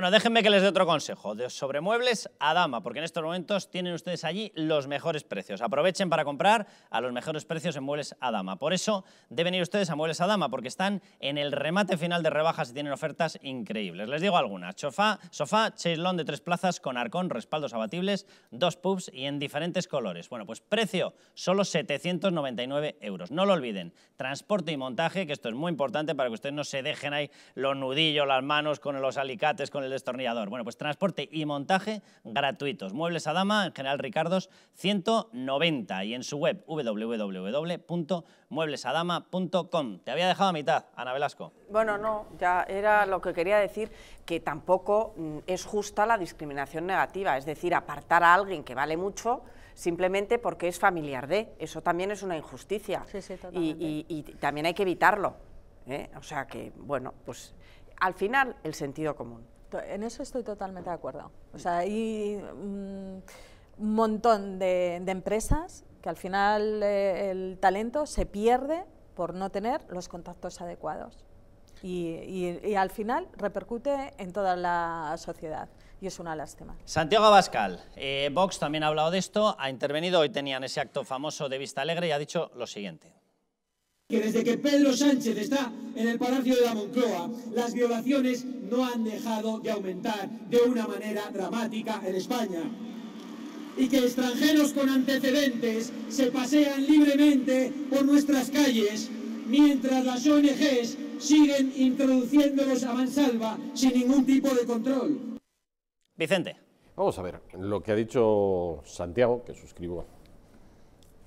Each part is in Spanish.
Bueno, déjenme que les dé otro consejo de sobre muebles a dama, porque en estos momentos tienen ustedes allí los mejores precios. Aprovechen para comprar a los mejores precios en muebles a dama. Por eso deben ir ustedes a muebles a dama, porque están en el remate final de rebajas y tienen ofertas increíbles. Les digo algunas. Sofá, sofá Chaislón de tres plazas con arcón, respaldos abatibles, dos pubs y en diferentes colores. Bueno, pues precio solo 799 euros. No lo olviden. Transporte y montaje, que esto es muy importante para que ustedes no se dejen ahí los nudillos, las manos con los alicates, con el destornillador. Bueno, pues transporte y montaje gratuitos. Muebles a dama, en General Ricardos, 190 y en su web www.mueblesadama.com. Te había dejado a mitad, Ana Velasco. Bueno, no, ya era lo que quería decir, que tampoco mm, es justa la discriminación negativa, es decir, apartar a alguien que vale mucho simplemente porque es familiar de, eso también es una injusticia Sí, sí, y, y- y también hay que evitarlo. ¿eh? O sea que, bueno, pues al final el sentido común. En eso estoy totalmente de acuerdo. O sea, hay mm, un montón de, de empresas que al final eh, el talento se pierde por no tener los contactos adecuados. Y, y- y al final repercute en toda la sociedad. Y es una lástima. Santiago Abascal, eh, Vox también ha hablado de esto, ha intervenido, hoy tenían ese acto famoso de Vista Alegre y ha dicho lo siguiente. Que desde que Pedro Sánchez está en el Palacio de la Moncloa, las violaciones no han dejado de aumentar de una manera dramática en España. Y que extranjeros con antecedentes se pasean libremente por nuestras calles, mientras las ONGs siguen introduciéndolos a mansalva sin ningún tipo de control. Vicente. Vamos a ver, lo que ha dicho Santiago, que suscribo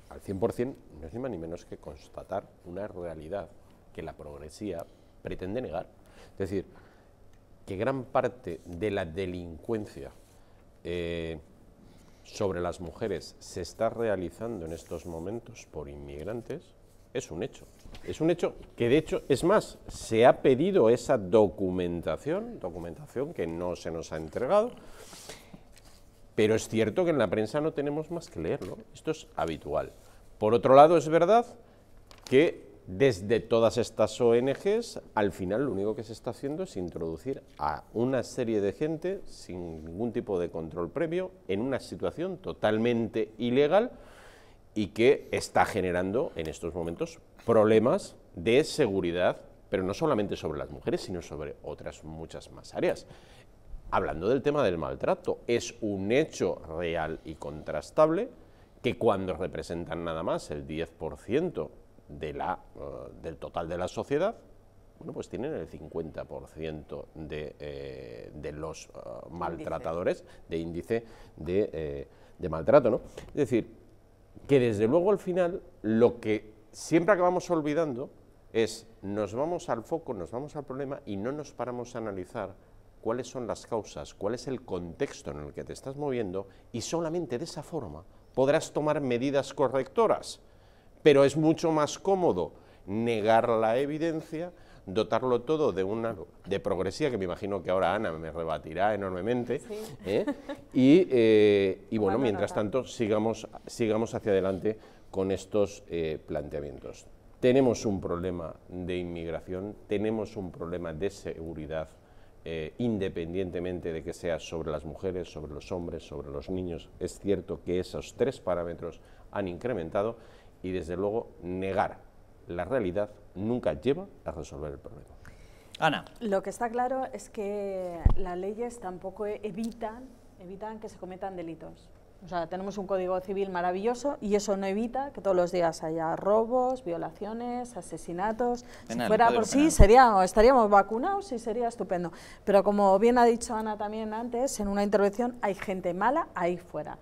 al 100%, no es ni más ni menos que constatar una realidad que la progresía pretende negar. Es decir, que gran parte de la delincuencia eh, sobre las mujeres se está realizando en estos momentos por inmigrantes es un hecho. Es un hecho que de hecho, es más, se ha pedido esa documentación, documentación que no se nos ha entregado, pero es cierto que en la prensa no tenemos más que leerlo. Esto es habitual. Por otro lado, es verdad que desde todas estas ONGs, al final lo único que se está haciendo es introducir a una serie de gente sin ningún tipo de control previo en una situación totalmente ilegal y que está generando en estos momentos problemas de seguridad, pero no solamente sobre las mujeres, sino sobre otras muchas más áreas. Hablando del tema del maltrato, es un hecho real y contrastable que cuando representan nada más el 10% de la, eh, del total de la sociedad, bueno, pues tienen el 50% de, eh, de los eh, maltratadores, de índice de, eh, de maltrato. ¿no? Es decir, que desde luego al final lo que siempre acabamos olvidando es nos vamos al foco, nos vamos al problema y no nos paramos a analizar cuáles son las causas, cuál es el contexto en el que te estás moviendo y solamente de esa forma podrás tomar medidas correctoras. Pero es mucho más cómodo negar la evidencia, dotarlo todo de una de progresía, que me imagino que ahora Ana me rebatirá enormemente, ¿eh? y, eh, y bueno, mientras tanto sigamos, sigamos hacia adelante con estos eh, planteamientos. Tenemos un problema de inmigración, tenemos un problema de seguridad, eh, independientemente de que sea sobre las mujeres, sobre los hombres, sobre los niños. Es cierto que esos tres parámetros han incrementado y desde luego negar la realidad nunca lleva a resolver el problema. Ana. Lo que está claro es que las leyes tampoco evitan, evitan que se cometan delitos. O sea, tenemos un código civil maravilloso y eso no evita que todos los días haya robos, violaciones, asesinatos. Penal, si fuera por sí, Penal. sería, estaríamos vacunados y sería estupendo. Pero como bien ha dicho Ana también antes, en una intervención hay gente mala ahí fuera.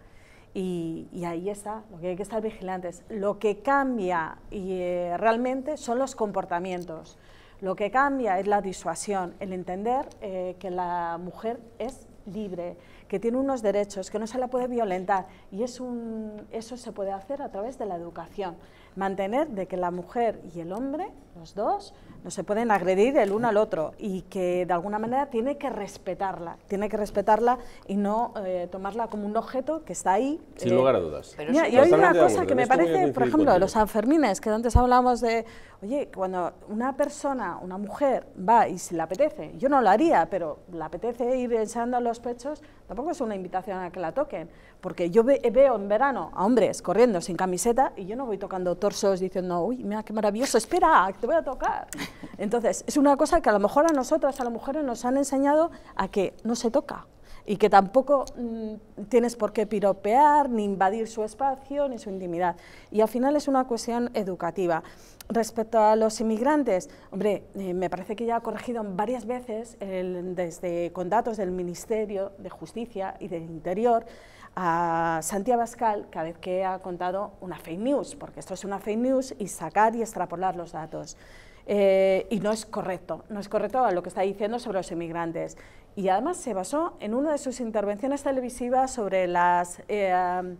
Y, y ahí está, lo que hay que estar vigilantes. Lo que cambia y, eh, realmente son los comportamientos. Lo que cambia es la disuasión, el entender eh, que la mujer es libre, que tiene unos derechos, que no se la puede violentar. Y es un, eso se puede hacer a través de la educación. Mantener de que la mujer y el hombre, los dos, no se pueden agredir el uno al otro y que de alguna manera tiene que respetarla, tiene que respetarla y no eh, tomarla como un objeto que está ahí. Sin eh, lugar a dudas. Pero Mira, sí, y hay una cosa acuerdo, que me parece, por ejemplo, los Sanfermines, que antes hablamos de, oye, cuando una persona, una mujer, va y si le apetece, yo no lo haría, pero le apetece ir echando los pechos, tampoco es una invitación a que la toquen, porque yo ve- veo en verano a hombres corriendo sin camiseta y yo no voy tocando torsos diciendo, uy, mira qué maravilloso, espera, te voy a tocar. Entonces, es una cosa que a lo mejor a nosotras, a las mujeres, nos han enseñado a que no se toca y que tampoco mm, tienes por qué piropear, ni invadir su espacio, ni su intimidad. Y al final es una cuestión educativa. Respecto a los inmigrantes, hombre, eh, me parece que ya ha corregido varias veces, desde con datos del Ministerio de Justicia y del Interior, a Santiago Abascal cada vez que ha contado una fake news, porque esto es una fake news y sacar y extrapolar los datos. Eh, y no es correcto, no es correcto lo que está diciendo sobre los inmigrantes. Y además se basó en una de sus intervenciones televisivas sobre las eh,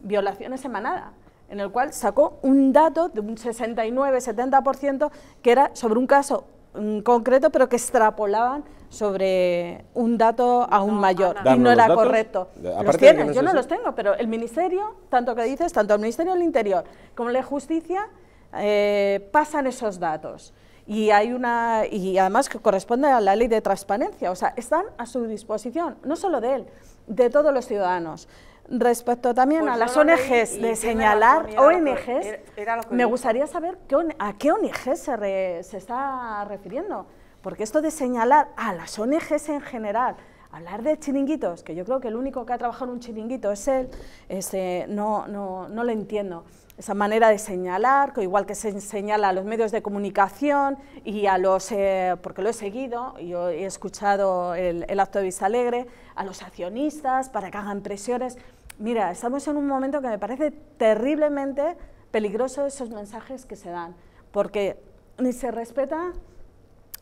violaciones en manada, en el cual sacó un dato de un 69-70% que era sobre un caso mm, concreto, pero que extrapolaban sobre un dato aún No, mayor Ana. y no era correcto. de- Los tienes, no yo no eso. los tengo, pero el Ministerio, tanto que dices, tanto el Ministerio del Interior como la de Justicia, eh, pasan esos datos. Y, hay una, y además que corresponde a la ley de transparencia, o sea, están a su disposición, no solo de él, de todos los ciudadanos. Respecto también Pues a las ONGs, de señalar ONGs, me gustaría saber qué a qué ONG se, re- se está refiriendo, porque esto de señalar a las ONGs en general, hablar de chiringuitos, que yo creo que el único que ha trabajado un chiringuito es él, este, no, no, no lo entiendo. Esa manera de señalar, que igual que se señala a los medios de comunicación y a los, eh, porque lo he seguido, yo he escuchado el, el acto de Vista Alegre, a los accionistas para que hagan presiones. Mira, estamos en un momento que me parece terriblemente peligroso esos mensajes que se dan, porque ni se respeta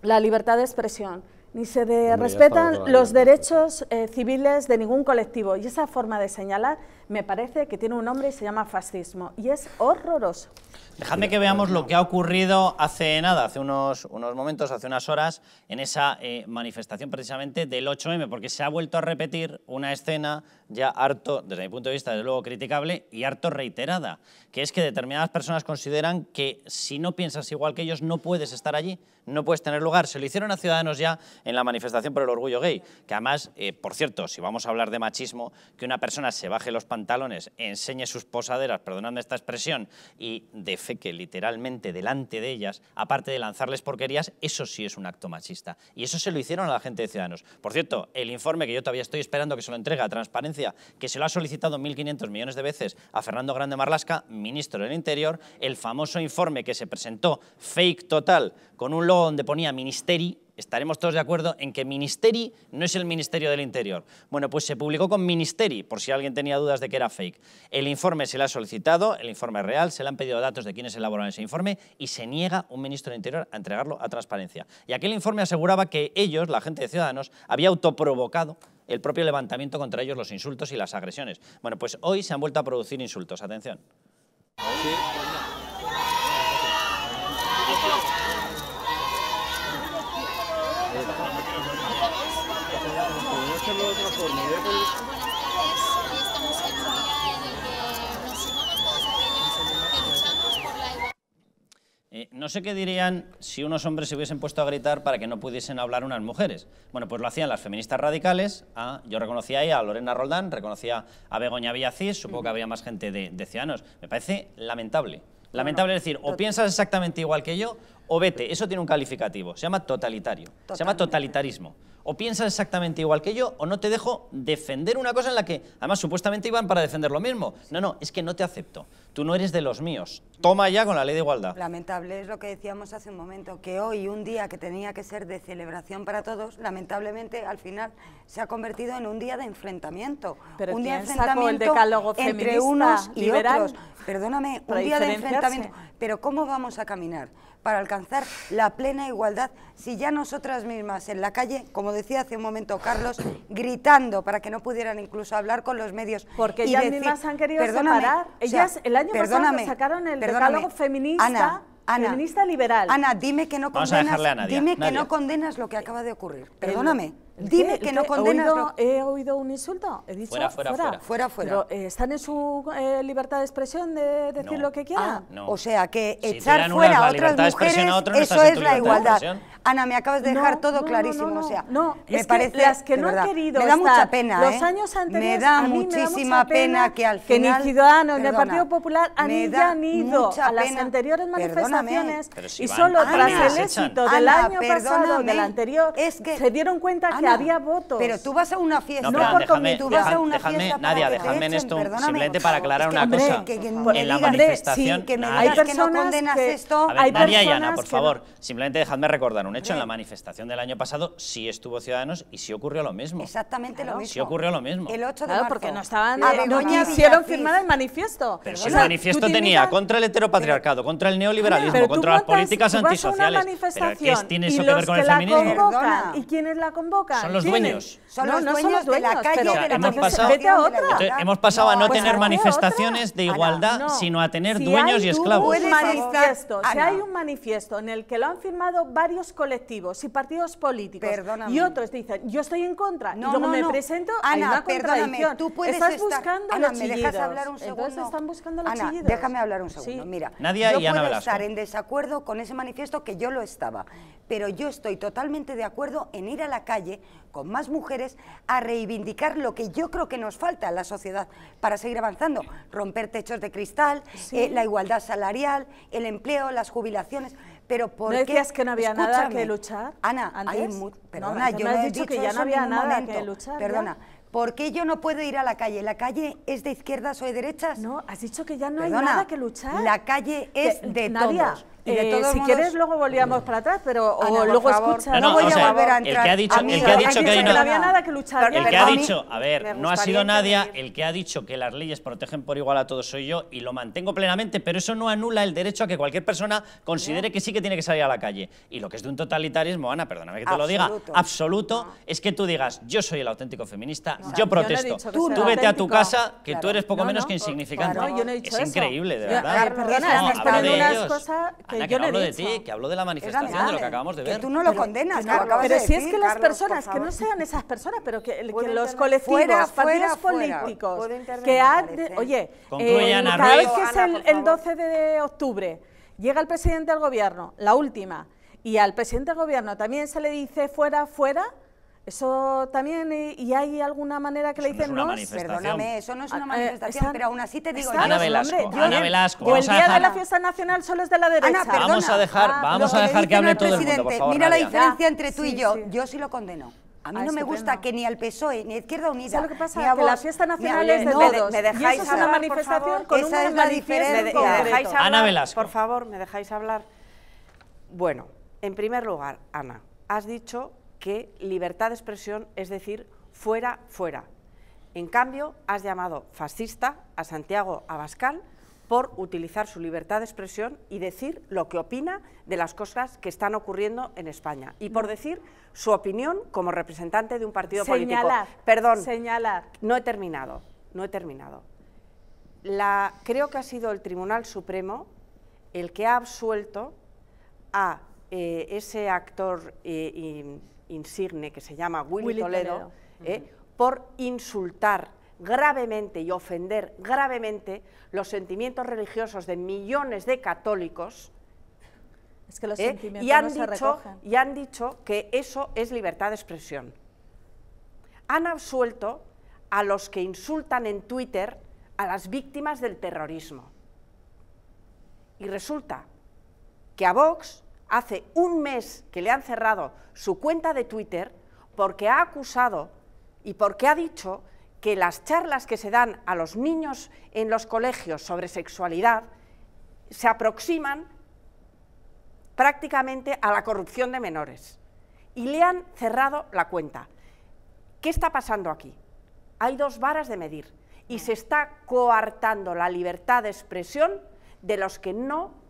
la libertad de expresión, ni se de- respetan los derechos eh, civiles de ningún colectivo. Y esa forma de señalar me parece que tiene un nombre y se llama fascismo. Y es horroroso. Dejadme que veamos lo que ha ocurrido hace nada, hace unos, unos momentos, hace unas horas, en esa eh, manifestación precisamente del 8M, porque se ha vuelto a repetir una escena ya harto, desde mi punto de vista, desde luego criticable y harto reiterada, que es que determinadas personas consideran que si no piensas igual que ellos no puedes estar allí, no puedes tener lugar. Se lo hicieron a Ciudadanos ya en la manifestación por el orgullo gay, que además, eh, por cierto, si vamos a hablar de machismo, que una persona se baje los pantalones, enseñe sus posaderas, perdonadme esta expresión, y defeque literalmente delante de ellas, aparte de lanzarles porquerías, eso sí es un acto machista. Y eso se lo hicieron a la gente de Ciudadanos. Por cierto, el informe que yo todavía estoy esperando que se lo entregue a Transparencia, que se lo ha solicitado 1.500 millones de veces a Fernando Grande Marlasca, ministro del Interior, el famoso informe que se presentó fake total, con un logo donde ponía Ministeri, estaremos todos de acuerdo en que Ministeri no es el Ministerio del Interior. Bueno, pues se publicó con Ministeri, por si alguien tenía dudas de que era fake. El informe se le ha solicitado, el informe es real, se le han pedido datos de quienes elaboraron ese informe y se niega un ministro del Interior a entregarlo a Transparencia. Y aquel informe aseguraba que ellos, la gente de Ciudadanos, había autoprovocado el propio levantamiento contra ellos, los insultos y las agresiones. Bueno, pues hoy se han vuelto a producir insultos. Atención estamos en un día en el que nos sumamos todos aquellos que luchamos por la igualdad. Eh, no sé qué dirían si unos hombres se hubiesen puesto a gritar para que no pudiesen hablar unas mujeres. Bueno, pues lo hacían las feministas radicales. ah, yo reconocía ahí a Lorena Roldán, reconocía a Begoña Villacís, supongo que había más gente de, de Ciudadanos. Me parece lamentable. Lamentable es decir, o piensas exactamente igual que yo, o vete. Eso tiene un calificativo. Se llama totalitario. Se llama totalitarismo. O piensas exactamente igual que yo, o no te dejo defender una cosa en la que, además, supuestamente iban para defender lo mismo. No, no, es que no te acepto. Tú no eres de los míos. Toma ya con la ley de igualdad. Lamentable es lo que decíamos hace un momento, que hoy un día que tenía que ser de celebración para todos, lamentablemente al final se ha convertido en un día de enfrentamiento. Pero un día de ¿quién sacó el enfrentamiento decálogo entre unos y liberal otros. Perdóname, un día de enfrentamiento. Pero ¿cómo vamos a caminar para alcanzar la plena igualdad si ya nosotras mismas en la calle, como decía hace un momento Carlos, gritando para que no pudieran incluso hablar con los medios. Porque y ellas decir- mismas han querido perdóname, separar. o sea, Ellas el año pasado sacaron el decálogo feminista, Ana, Ana, feminista liberal. Ana, dime que no Vamos condenas, dejarle a Nadia. dime que no condenas lo que acaba de ocurrir. Perdóname, ¿el dime que ¿El no qué? ¿He condenas oído, lo ¿He oído un insulto? He dicho Fuera, fuera, fuera. Fuera, fuera. Pero eh, están en su eh, libertad de expresión de decir No. lo que Ah, quieran. No. O sea que Si echar fuera a otras mujeres, a otros, no eso es la igualdad. Ana, me acabas de dejar No, todo clarísimo. no, no. o sea, No, me es que parece las que no han querido me da mucha estar pena. los ¿eh? años anteriores, me da a mí me da muchísima mucha pena, pena que al que ni final Ciudadanos ni el Partido Popular han ido mucha a las anteriores manifestaciones y solo tras el éxito del año pasado, del anterior, que- se dieron cuenta que Ana, había votos. Pero tú vas a una fiesta. No, No, por déjame, tú vas a una déjame, fiesta Nadia, que déjame en esto perdóname, simplemente para aclarar Es que, una hombre, cosa. que- que me en la digas- manifestación, sí, que me nada. Hay digas que no personas condenas que- esto. A ver, Hay Nadia y Ana, personas por que favor, no- simplemente dejadme recordar un hecho. En la manifestación del año pasado sí estuvo Ciudadanos y sí ocurrió lo mismo. Exactamente lo mismo. Sí ocurrió lo mismo. El 8 de Claro, marzo. porque no estaban, A no Villacís. firmar el manifiesto. Pero si el manifiesto tenía contra el heteropatriarcado, contra el neoliberalismo, contra las políticas antisociales. Pero ¿qué tiene y eso que ver con el feminismo? ¿Y quiénes la convocan? Son los dueños. Son No, los no son dueños de la calle pero O sea, de la hemos manifestación pasado- vete a otra. Entonces, hemos pasado a no pues tener a otra. manifestaciones de Ana, igualdad, No. sino a tener Si dueños hay y esclavos. Un Puedes manifiesto, si hay un manifiesto en el que lo han firmado varios colectivos y partidos políticos Perdóname. y otros dicen yo estoy en contra y No, luego no, me no. presento hay Ana, una perdóname, contradicción. tú puedes Estás estar- buscando Ana, los ¿me dejas hablar un segundo? Entonces están buscando los Ana, chillidos. déjame hablar un segundo. Sí. Mira, Nadia yo y Ana puedo estar en desacuerdo con ese manifiesto que yo lo estaba, pero yo estoy totalmente de acuerdo en ir a la calle con más mujeres a reivindicar lo que yo creo que nos falta en la sociedad para seguir avanzando, romper techos de cristal, eh, la igualdad salarial, el empleo, las jubilaciones. Pero ¿por ¿No qué? decías que no había nada Escúchame, que luchar Ana, hay antes? mu- No, perdona, me yo no he dicho que ya no había nada momento. que luchar, ya. Perdona, ¿por qué yo no puedo ir a la calle? ¿La calle es de izquierdas o de derechas? No, has dicho que ya no hay Perdona, nada que luchar. La calle es de Nadia, todos. Y de eh, todos si modos- quieres luego volvíamos para atrás, pero o por luego favor. escucha. No, no, voy a a ver, volver a el que entrar. ha dicho- Amiga, el que ha dicho que hay no una- había nada que luchar. El que ha dicho, a ver, no ha sido Nadia, intervenir. el que ha dicho que las leyes protegen por igual a todos soy yo y lo mantengo plenamente, pero eso no anula el derecho a que cualquier persona considere que sí que tiene que salir a la calle. Y lo que es de un totalitarismo, Ana, perdóname que te lo diga, Absoluto. es que tú digas, yo soy el auténtico feminista, yo no protesto. tú vete a tu casa, que tú eres poco No, menos no, que insignificante. claro, yo no he dicho es eso. increíble, de verdad. eh, perdona, No, de unas cosas que Ana, yo no he hablo de ti, que hablo de la Es manifestación, de lo que acabamos de que ver. tú no lo condenas, que lo Pero de si es decir, que las Carlos, personas, que no sean esas personas, pero que, que ¿Puedo los colectivos, Fuera, partidos fuera, políticos, ¿Puedo intervenir, que han, de- oye, eh, Ana cada Ruiz. vez que es el, el favor. 12 de octubre, llega el presidente del gobierno, la última, y al presidente del gobierno también se le dice fuera, fuera, eso también, y, y hay alguna manera que le Eso no es dicen una no, manifestación. Perdóname, eso no es una Ah, eh, manifestación, están- pero aún así te digo... están, Ana yo- Velasco, hombre, Ana yo- Velasco, O el vamos a día de dejar- la fiesta nacional solo es de la derecha. Ana, perdona. Vamos a dejar, Ah, vamos a dejar que dicen hable todo el mundo, por favor, Mira la Nadia. diferencia entre tú y Sí, yo. sí. Yo sí lo condeno. A mí Ah, no me gusta que ni al PSOE, ni a Izquierda Unida, ¿Sabes lo que pasa? ni a Que la fiesta nacional es de No, todos. me y dejáis eso es una manifestación con Esa es la diferencia. Ana Velasco. Por favor, ¿me dejáis hablar? Bueno, en primer lugar, Ana, has dicho que libertad de expresión es decir, fuera, fuera. En cambio, has llamado fascista a Santiago Abascal por utilizar su libertad de expresión y decir lo que opina de las cosas que están ocurriendo en España y por decir su opinión como representante de un partido Señalar. político. Perdón, Señalar. no he terminado, no he terminado. La, creo que ha sido el Tribunal Supremo el que ha absuelto a eh, ese actor eh, insigne que se llama Willy, Willy Toledo, Toledo. eh, por insultar gravemente y ofender gravemente los sentimientos religiosos de millones de católicos Es que los ¿eh? y, han no se dicho, recogen. y han dicho que eso es libertad de expresión. Han absuelto a los que insultan en Twitter a las víctimas del terrorismo. Y resulta que a Vox hace un mes que le han cerrado su cuenta de Twitter porque ha acusado y porque ha dicho que las charlas que se dan a los niños en los colegios sobre sexualidad se aproximan prácticamente a la corrupción de menores. Y le han cerrado la cuenta. ¿Qué está pasando aquí? Hay dos varas de medir y se está coartando la libertad de expresión de los que no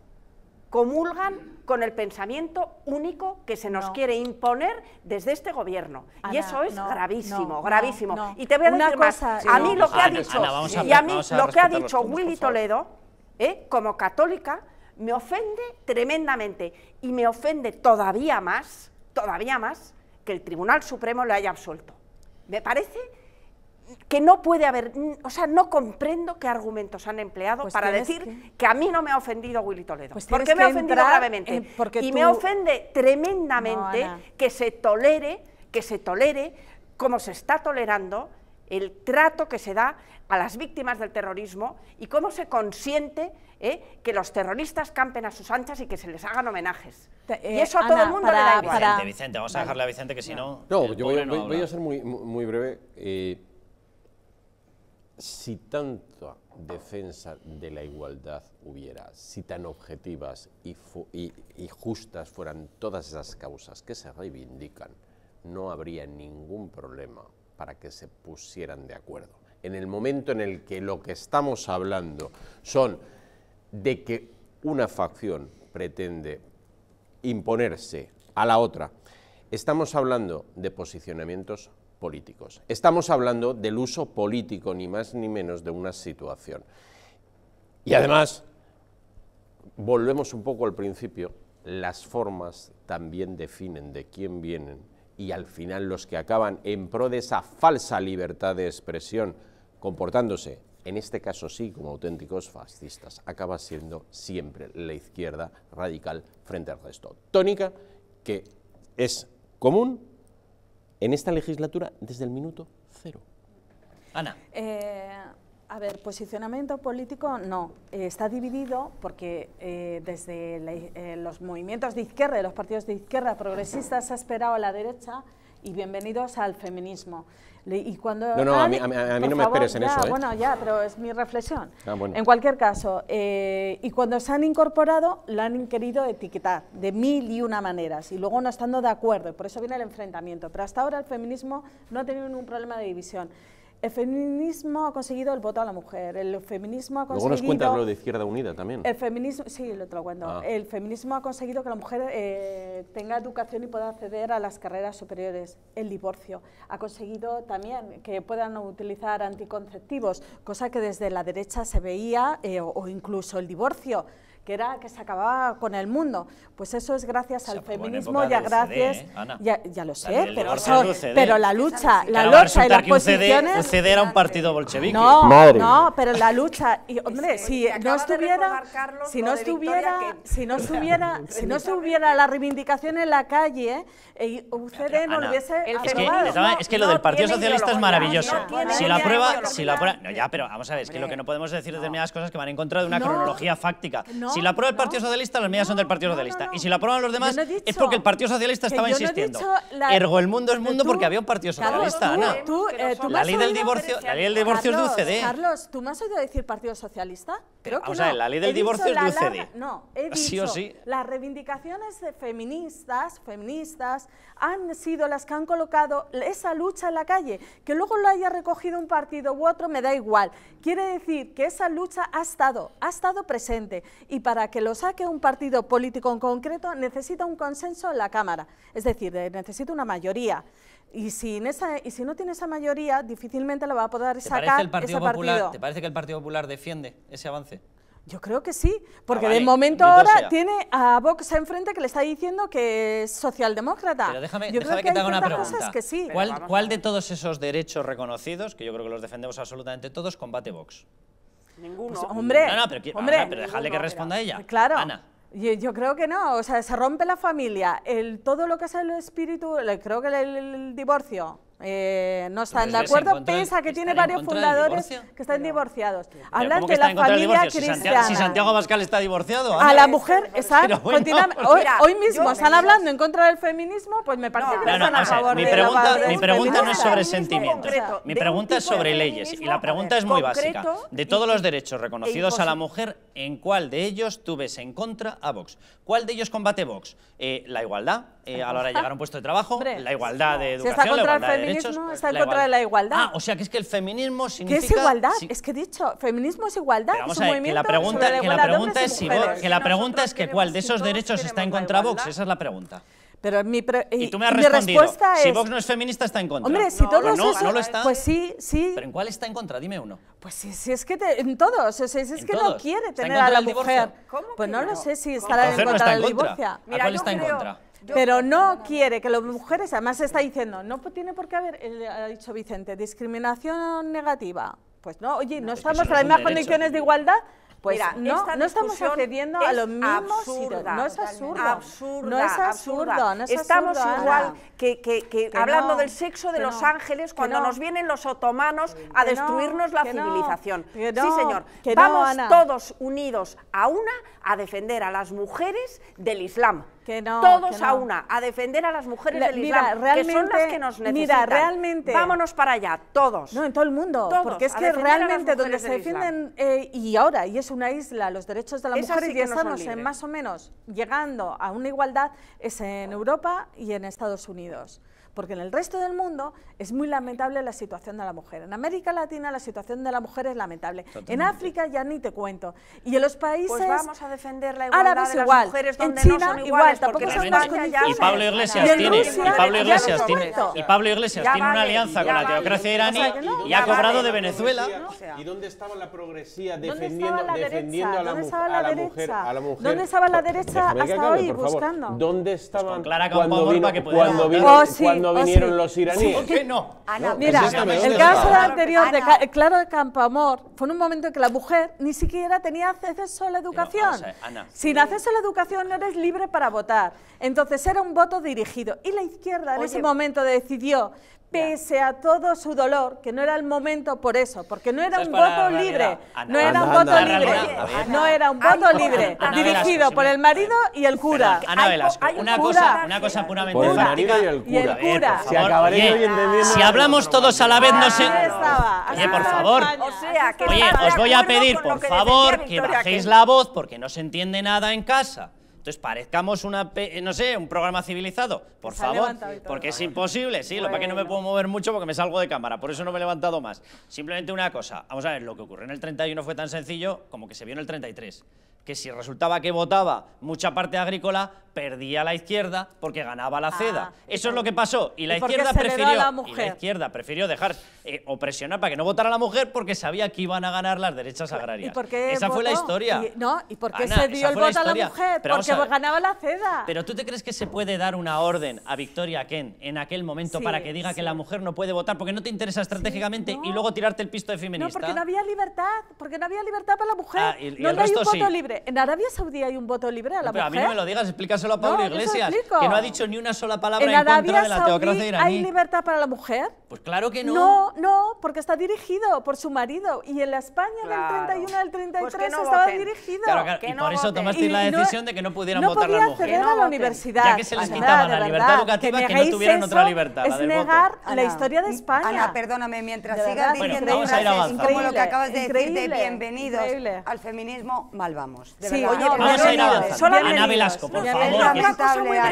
comulgan con el pensamiento único que se nos No. quiere imponer desde este gobierno. y eso es no, gravísimo, no, gravísimo. no, no. Y te voy a Una decir más. cosa- a mí lo que ha dicho Ana, vamos a- y a mí a lo que ha dicho Willy. Toledo, ¿eh? como católica, me ofende tremendamente y me ofende todavía más, todavía más que el Tribunal Supremo le haya absuelto. Me parece que no puede haber, o sea, no comprendo qué argumentos han empleado Pues para decir que- que... a mí no me ha ofendido Willy Toledo. Pues porque me ha ofendido gravemente. en- porque y tú- me ofende tremendamente No, que se tolere, que se tolere, como se está tolerando, el trato que se da a las víctimas del terrorismo y cómo se consiente eh, que los terroristas campen a sus anchas y que se les hagan homenajes. Y eh, eso a todo el mundo para- le da igual. Vicente, Vicente, vamos a dejarle a Vicente que si no. No, yo voy, pobre no voy- voy habla. a ser muy breve. Eh, si tanta defensa de la igualdad hubiera, si tan objetivas y, y justas fueran todas esas causas que se reivindican, no habría ningún problema para que se pusieran de acuerdo. En el momento en el que lo que estamos hablando son de que una facción pretende imponerse a la otra. Estamos hablando de posicionamientos políticos. Estamos hablando del uso político, ni más ni menos, de una situación. Y además, volvemos un poco al principio, las formas también definen de quién vienen y al final los que acaban en pro de esa falsa libertad de expresión, comportándose, en este caso sí, como auténticos fascistas, acaba siendo siempre la izquierda radical frente al resto. Tónica que es común en esta legislatura desde el minuto cero. Ana. Eh, a ver, posicionamiento político no. Eh, está dividido porque eh, desde la- eh, los movimientos de izquierda, y los partidos de izquierda progresistas, se ha esperado a la derecha y bienvenidos al feminismo. Y cuando No, no, a mí- a mí- a mí por no me esperes en ya, eso, ¿eh? Bueno, ya, pero es mi reflexión. Ah, bueno. En cualquier caso, eh, y cuando se han incorporado, lo han querido etiquetar de mil y una maneras, y luego no estando de acuerdo, y por eso viene el enfrentamiento. Pero hasta ahora el feminismo no ha tenido ningún problema de división. El feminismo ha conseguido el voto a la mujer, el feminismo ha Luego conseguido... nos cuentas lo de Izquierda Unida también. El feminismo, sí, lo te lo cuento. Ah. El feminismo ha conseguido que la mujer eh, tenga educación y pueda acceder a las carreras superiores. El divorcio ha conseguido también que puedan utilizar anticonceptivos, cosa que desde la derecha se veía, eh, o, o incluso el divorcio que era que se acababa con el mundo. Pues eso es gracias al feminismo y a gracias... ¿eh, ya, ya lo sé, pero, es pero la lucha, la Claro, lucha y las que UCD, posiciones... UCD era un partido bolchevique. No, Madre no, pero la lucha y hombre, si no estuviera, si no estuviera, si no estuviera, si no estuviera la reivindicación en la calle, eh, UCD no lo hubiese el Es que, aprobado. es lo no del Partido Socialista es maravilloso. si la prueba, si la prueba, no, ya, pero vamos a ver, es que lo que no podemos decir determinadas cosas que van en contra de una No, cronología fáctica. Si la prueba el. Partido Socialista, las medidas son del Partido Socialista. Y si la prueban los demás, es porque el Partido Socialista estaba insistiendo. Ergo el mundo es mundo porque había un Partido Socialista, Ana. eh, La ley del divorcio, la ley del divorcio es de UCD. Carlos, ¿tú me has oído decir Partido Socialista? Creo que ver, no. la ley del He divorcio es de UCD. larga- No, he dicho, Sí o sí. las reivindicaciones de feministas, feministas han sido las que han colocado esa lucha en la calle. Que luego lo haya recogido un partido u otro me da igual. Quiere decir que esa lucha ha estado, ha estado presente y para que lo saque un partido político en concreto necesita un consenso en la Cámara, es decir, eh, necesita una mayoría. Y si, en esa, y si no tiene esa mayoría, difícilmente lo va a poder ¿Te sacar parece, el Partido ese Popular, partido. ¿Te parece que el Partido Popular defiende ese avance? Yo creo que sí, porque Ah, vale, de momento ahora sea. tiene a Vox enfrente que le está diciendo que es socialdemócrata. Pero déjame, yo déjame creo que, hay te haga una pregunta. cosas que sí. ¿Cuál, de todos esos derechos reconocidos, que yo creo que los defendemos absolutamente todos, combate Vox? Ninguno. Pues, hombre, No, no, pero, hombre, pero dejadle que responda ella. Claro. Ana. Yo, creo que no, o sea, se rompe la familia, el, todo lo que es el espíritu, le- creo que el, el divorcio, eh, no están de acuerdo, pese a que tiene ¿están en varios fundadores que están divorciados. Pero Hablan ¿cómo que de está la familia? Si cristiana. Santiago, si Santiago Abascal está divorciado, a la mujer Pero bueno, hoy, hoy mismo están hablando en contra del feminismo, pues me parece No, que No, no, están a favor mi de pregunta, la mi pregunta no es sobre sentimientos. concreto, Mi pregunta es sobre leyes. Y la pregunta es muy básica. De todos los derechos reconocidos a la mujer, ¿en cuál de ellos tú ves en contra a Vox? ¿Cuál de ellos combate Vox? Eh, la igualdad eh, a la hora de llegar a un puesto de trabajo, la igualdad de Si está educación, la igualdad de feminismo derechos, está en la contra de la igualdad. Ah, o sea que es que el feminismo ¿Qué significa... es igualdad? sí. Es que he dicho, feminismo es igualdad. Pero vamos es un a ver, que la movimiento pregunta, sobre que la igualdad de pregunta hombres es y si mujeres. vos- que la pregunta es que cuál de esos si derechos está en la contra Vox, esa es la pregunta. Pero mi, pre- Y tú me has respondido, respuesta si es... Vox no es feminista está en contra. Hombre, si No, todos pues no, esos- no lo está. Pues sí, sí. ¿Pero en cuál está en contra? Dime uno. Pues si, si es que te- en todos, o sea, si es ¿En que no todos? quiere ¿Está en tener a la mujer. ¿Cómo Pues que no, lo no? sé si estará en no contra está del en contra. divorcio. ¿A Mira, cuál yo está en contra? Pero no quiere que las mujeres, además está diciendo, no pu- tiene por qué haber, ha dicho Vicente, discriminación negativa. Pues no, oye, no, estamos en no las mismas condiciones de igualdad. Pues Mira, no, no estamos accediendo a los mismos absurda. No es absurdo. Absurda, no es absurdo, absurda. no es Estamos absurdo, igual que, que- que Que hablando no, del sexo de los no, ángeles cuando no. nos vienen los otomanos a destruirnos la civilización. sí, señor. Vamos todos unidos a una a defender a las mujeres del Islam. Que no, todos que a una a defender a las mujeres del mira, Islam, que son las que nos mira, necesitan. realmente- Vámonos para allá, todos. No, en todo el mundo, Todos, porque es que realmente donde se defienden, eh, y ahora, y es una isla, los derechos de la Esas mujer, sí y estamos en más o menos llegando a una igualdad, es en Europa y en Estados Unidos. Porque en el resto del mundo es muy lamentable la situación de la mujer. En América Latina la situación de la mujer es lamentable. En África ya ni te cuento. Y en los países Pues vamos a defender la igualdad árabes de las igual. mujeres en donde China no son igual, iguales, tampoco porque son en las condiciones. Y Pablo Iglesias Y en tiene, Rusia y Pablo Iglesias no tiene, y Pablo Iglesias Ya tiene una alianza con la teocracia iraní O sea que no. y ha cobrado vale. de Venezuela. ¿Y dónde estaba la progresía ¿Dónde defendiendo, la defendiendo a la, ¿Dónde mu- estaba a la mujer? A la mujer? ¿Dónde estaba la Por- derecha hasta hoy buscando? ¿Dónde estaban Clara cuando, vino- cuando, Oh, cuando oh, vinieron sí. los iraníes? ¿Por qué no? Ana, Mira, Precisamente el ¿dónde caso anterior de Ana. Ca- Claro de Campoamor fue en un momento en que la mujer ni siquiera tenía acceso a la educación. a ver. Sin acceso a la educación no eres libre para votar. Entonces era un voto dirigido. Y la izquierda en Oye, ese momento decidió, pese a todo su dolor, que no era el momento por eso, porque no era ¿Sabes un voto realidad? libre, Ana, no era un voto libre, no era un voto libre, dirigido por el marido y el cura. Ana Hay- Velasco, una cura. cosa, una cosa puramente Por el fáctica. marido y el Y el cura. cura. Si Si hablamos todos a la vez, no así Oye, por favor. Oye, os voy a pedir, por favor, que bajéis la voz porque no se entiende nada en casa. Entonces parezcamos una, pe- no sé, un programa civilizado. Por Se favor, porque es imposible, sí, lo que que no me puedo mover mucho porque me salgo de cámara, por eso no me he levantado más. Simplemente una cosa, vamos a ver, lo que ocurrió en el 31 fue tan sencillo como que se vio en el 33. Que si resultaba que votaba mucha parte agrícola, perdía la izquierda porque ganaba la ceda. Ah, Eso es lo que pasó. Y la ¿Y por qué izquierda prefirió. la y la izquierda prefirió dejar eh, o presionar para que no votara la mujer porque sabía que iban a ganar las derechas agrarias. ¿Y por qué Esa fue la historia. Y- no, ¿y por qué Ana, se dio el voto a la mujer? Pero Porque ganaba la ceda. Pero tú te crees que se puede dar una orden a Victoria Kent en aquel momento Sí, para que diga que la mujer no puede votar porque no te interesa estratégicamente y no. luego tirarte el pisto de No, feminista? porque no había libertad, porque no había libertad para la mujer. Ah, y- no el hay un voto sí. Libre. En Arabia Saudí hay un voto libre a la No, pero a mujer. mí no me lo digas, explícaselo a Pablo No, Iglesias, que no ha dicho ni una sola palabra en en, Arabia contra de la Saudí teocracia iraní. hay libertad para la mujer. Pues claro que no. No, no, porque está dirigido por su marido. Y en la España Claro. del 31 al 33 Pues que no estaba voten. dirigido. Claro, claro, Que y no por eso voten. tomasteis Y la no- decisión de que no pudieran no votar las mujeres. Que no a la voten. universidad. Ya que se les quitaba la libertad educativa, que no neguéis tuvieran otra eso libertad, la Es negar la historia de España. Ana, perdóname, mientras verdad, diciendo Bueno, vamos a ir frases avanzando. como lo que acabas de decir de Increíble, bienvenidos al feminismo, mal vamos. De Sí, verdad. oye, Oye, Vamos a ir avanzando. Ana. Velasco, por favor. que-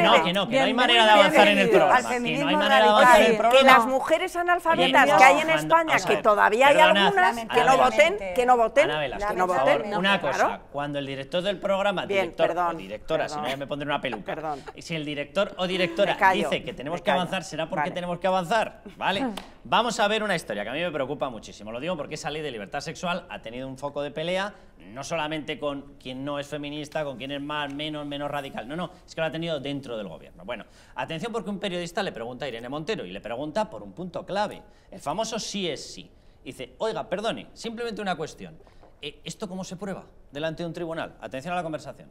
no, que no, que no hay manera de avanzar en el programa. Que no hay manera de avanzar en el radical. que programa. las mujeres analfabetas que hay en España, vamos que todavía hay algunas que no voten, que no voten, Ana Velasco, que no por voten. favor, una cosa. Cuando el director del programa, director o directora, si no ya me pondré una peluca, Perdón. si el director o directora callo, dice que tenemos que avanzar, será porque Vale. tenemos que avanzar, ¿vale? Vamos a ver una historia que a mí me preocupa muchísimo. Lo digo porque esa ley de libertad sexual ha tenido un foco de pelea, no solamente con quien no es feminista, con quien es más, menos, menos radical. No, no, es que lo ha tenido dentro del gobierno. Bueno, atención porque un periodista le pregunta a Irene Montero y le pregunta por un punto clave, el famoso sí es sí. Dice, oiga, perdone, simplemente una cuestión. Eh, ¿Esto cómo se prueba delante de un tribunal? Atención a la conversación.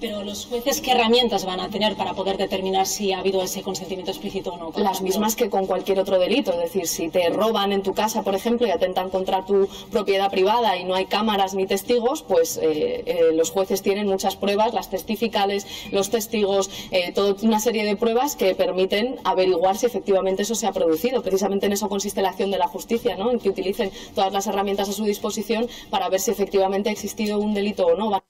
Pero los jueces, ¿qué herramientas van a tener para poder determinar si ha habido ese consentimiento explícito o no? Las ejemplo, mismas que con cualquier otro delito, es decir, si te roban en tu casa, por ejemplo, y atentan contra tu propiedad privada y no hay cámaras ni testigos, pues eh, eh, los jueces tienen muchas pruebas, las testificales, los testigos, eh, toda una serie de pruebas que permiten averiguar si efectivamente eso se ha producido. Precisamente en eso consiste la acción de la justicia, ¿no? en que utilicen todas las herramientas a su disposición para ver si efectivamente ha existido un delito o no.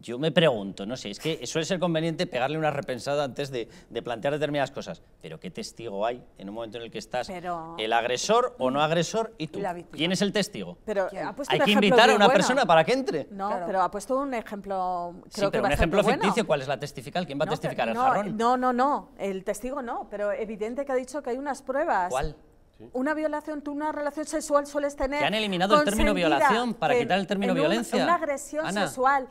Yo me pregunto, no sé, es que suele ser conveniente pegarle una repensada antes de, de plantear determinadas cosas. Pero ¿qué testigo hay en un momento en el que estás Pero- el agresor o no agresor y tú? Y. ¿Quién es el testigo? Pero ha puesto Hay un que invitar a una bueno. persona para que entre. No, Claro. pero ha puesto un ejemplo, creo sí, que pero un ejemplo bueno. ficticio, ¿cuál es la testifical? ¿Quién va a testificar? pero ¿El no, jarrón? No, no, no, el testigo no, pero evidente que ha dicho que hay unas pruebas. ¿Cuál? Una violación, tú una relación sexual sueles tener. Que han eliminado el término violación para quitar el término en un- violencia. Una agresión Ana. sexual.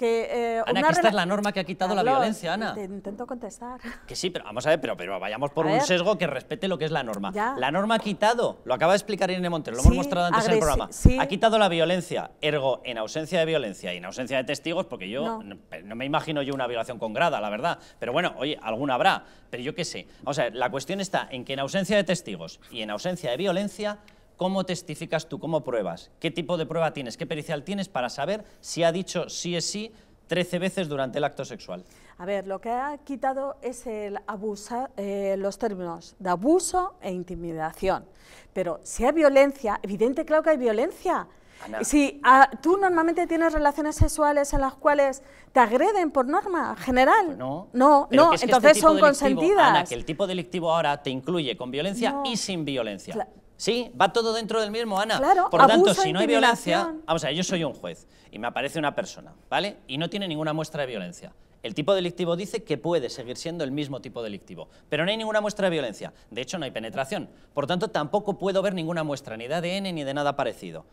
Que, eh, Ana, una que esta es la norma que ha quitado la violencia, Ana. Te intento contestar. Que sí, pero vamos a ver, pero, pero vayamos por A un ver. sesgo que respete lo que es la norma. Ya. La norma ha quitado, lo acaba de explicar Irene Montero, lo Sí, hemos mostrado antes en el programa. sí. Ha quitado la violencia, ergo, en ausencia de violencia y en ausencia de testigos, porque yo No. no, no me imagino yo una violación con grada, la verdad. Pero bueno, oye, alguna habrá, pero yo qué sé. O sea, la cuestión está en que en ausencia de testigos y en ausencia de violencia, ¿cómo testificas tú? ¿Cómo pruebas? ¿Qué tipo de prueba tienes? ¿Qué pericial tienes para saber si ha dicho sí es sí 13 veces durante el acto sexual? A ver, lo que ha quitado es el abusa, eh, los términos de abuso e intimidación. Pero si hay violencia, evidente, claro que hay violencia. Ana. Si ah, tú normalmente tienes relaciones sexuales en las cuales te agreden por norma general, No, no, no, que es que entonces este son consentidas. Ana, que el tipo delictivo ahora te incluye con violencia No. y sin violencia. Cla- sí, va todo dentro del mismo, Ana. Claro, Por lo tanto, si no hay violencia, vamos a ver, yo soy un juez y me aparece una persona, ¿vale? Y no tiene ninguna muestra de violencia. El tipo delictivo dice que puede seguir siendo el mismo tipo delictivo, pero no hay ninguna muestra de violencia. De hecho, no hay penetración. Por tanto, tampoco puedo ver ninguna muestra ni de ADN ni de nada parecido.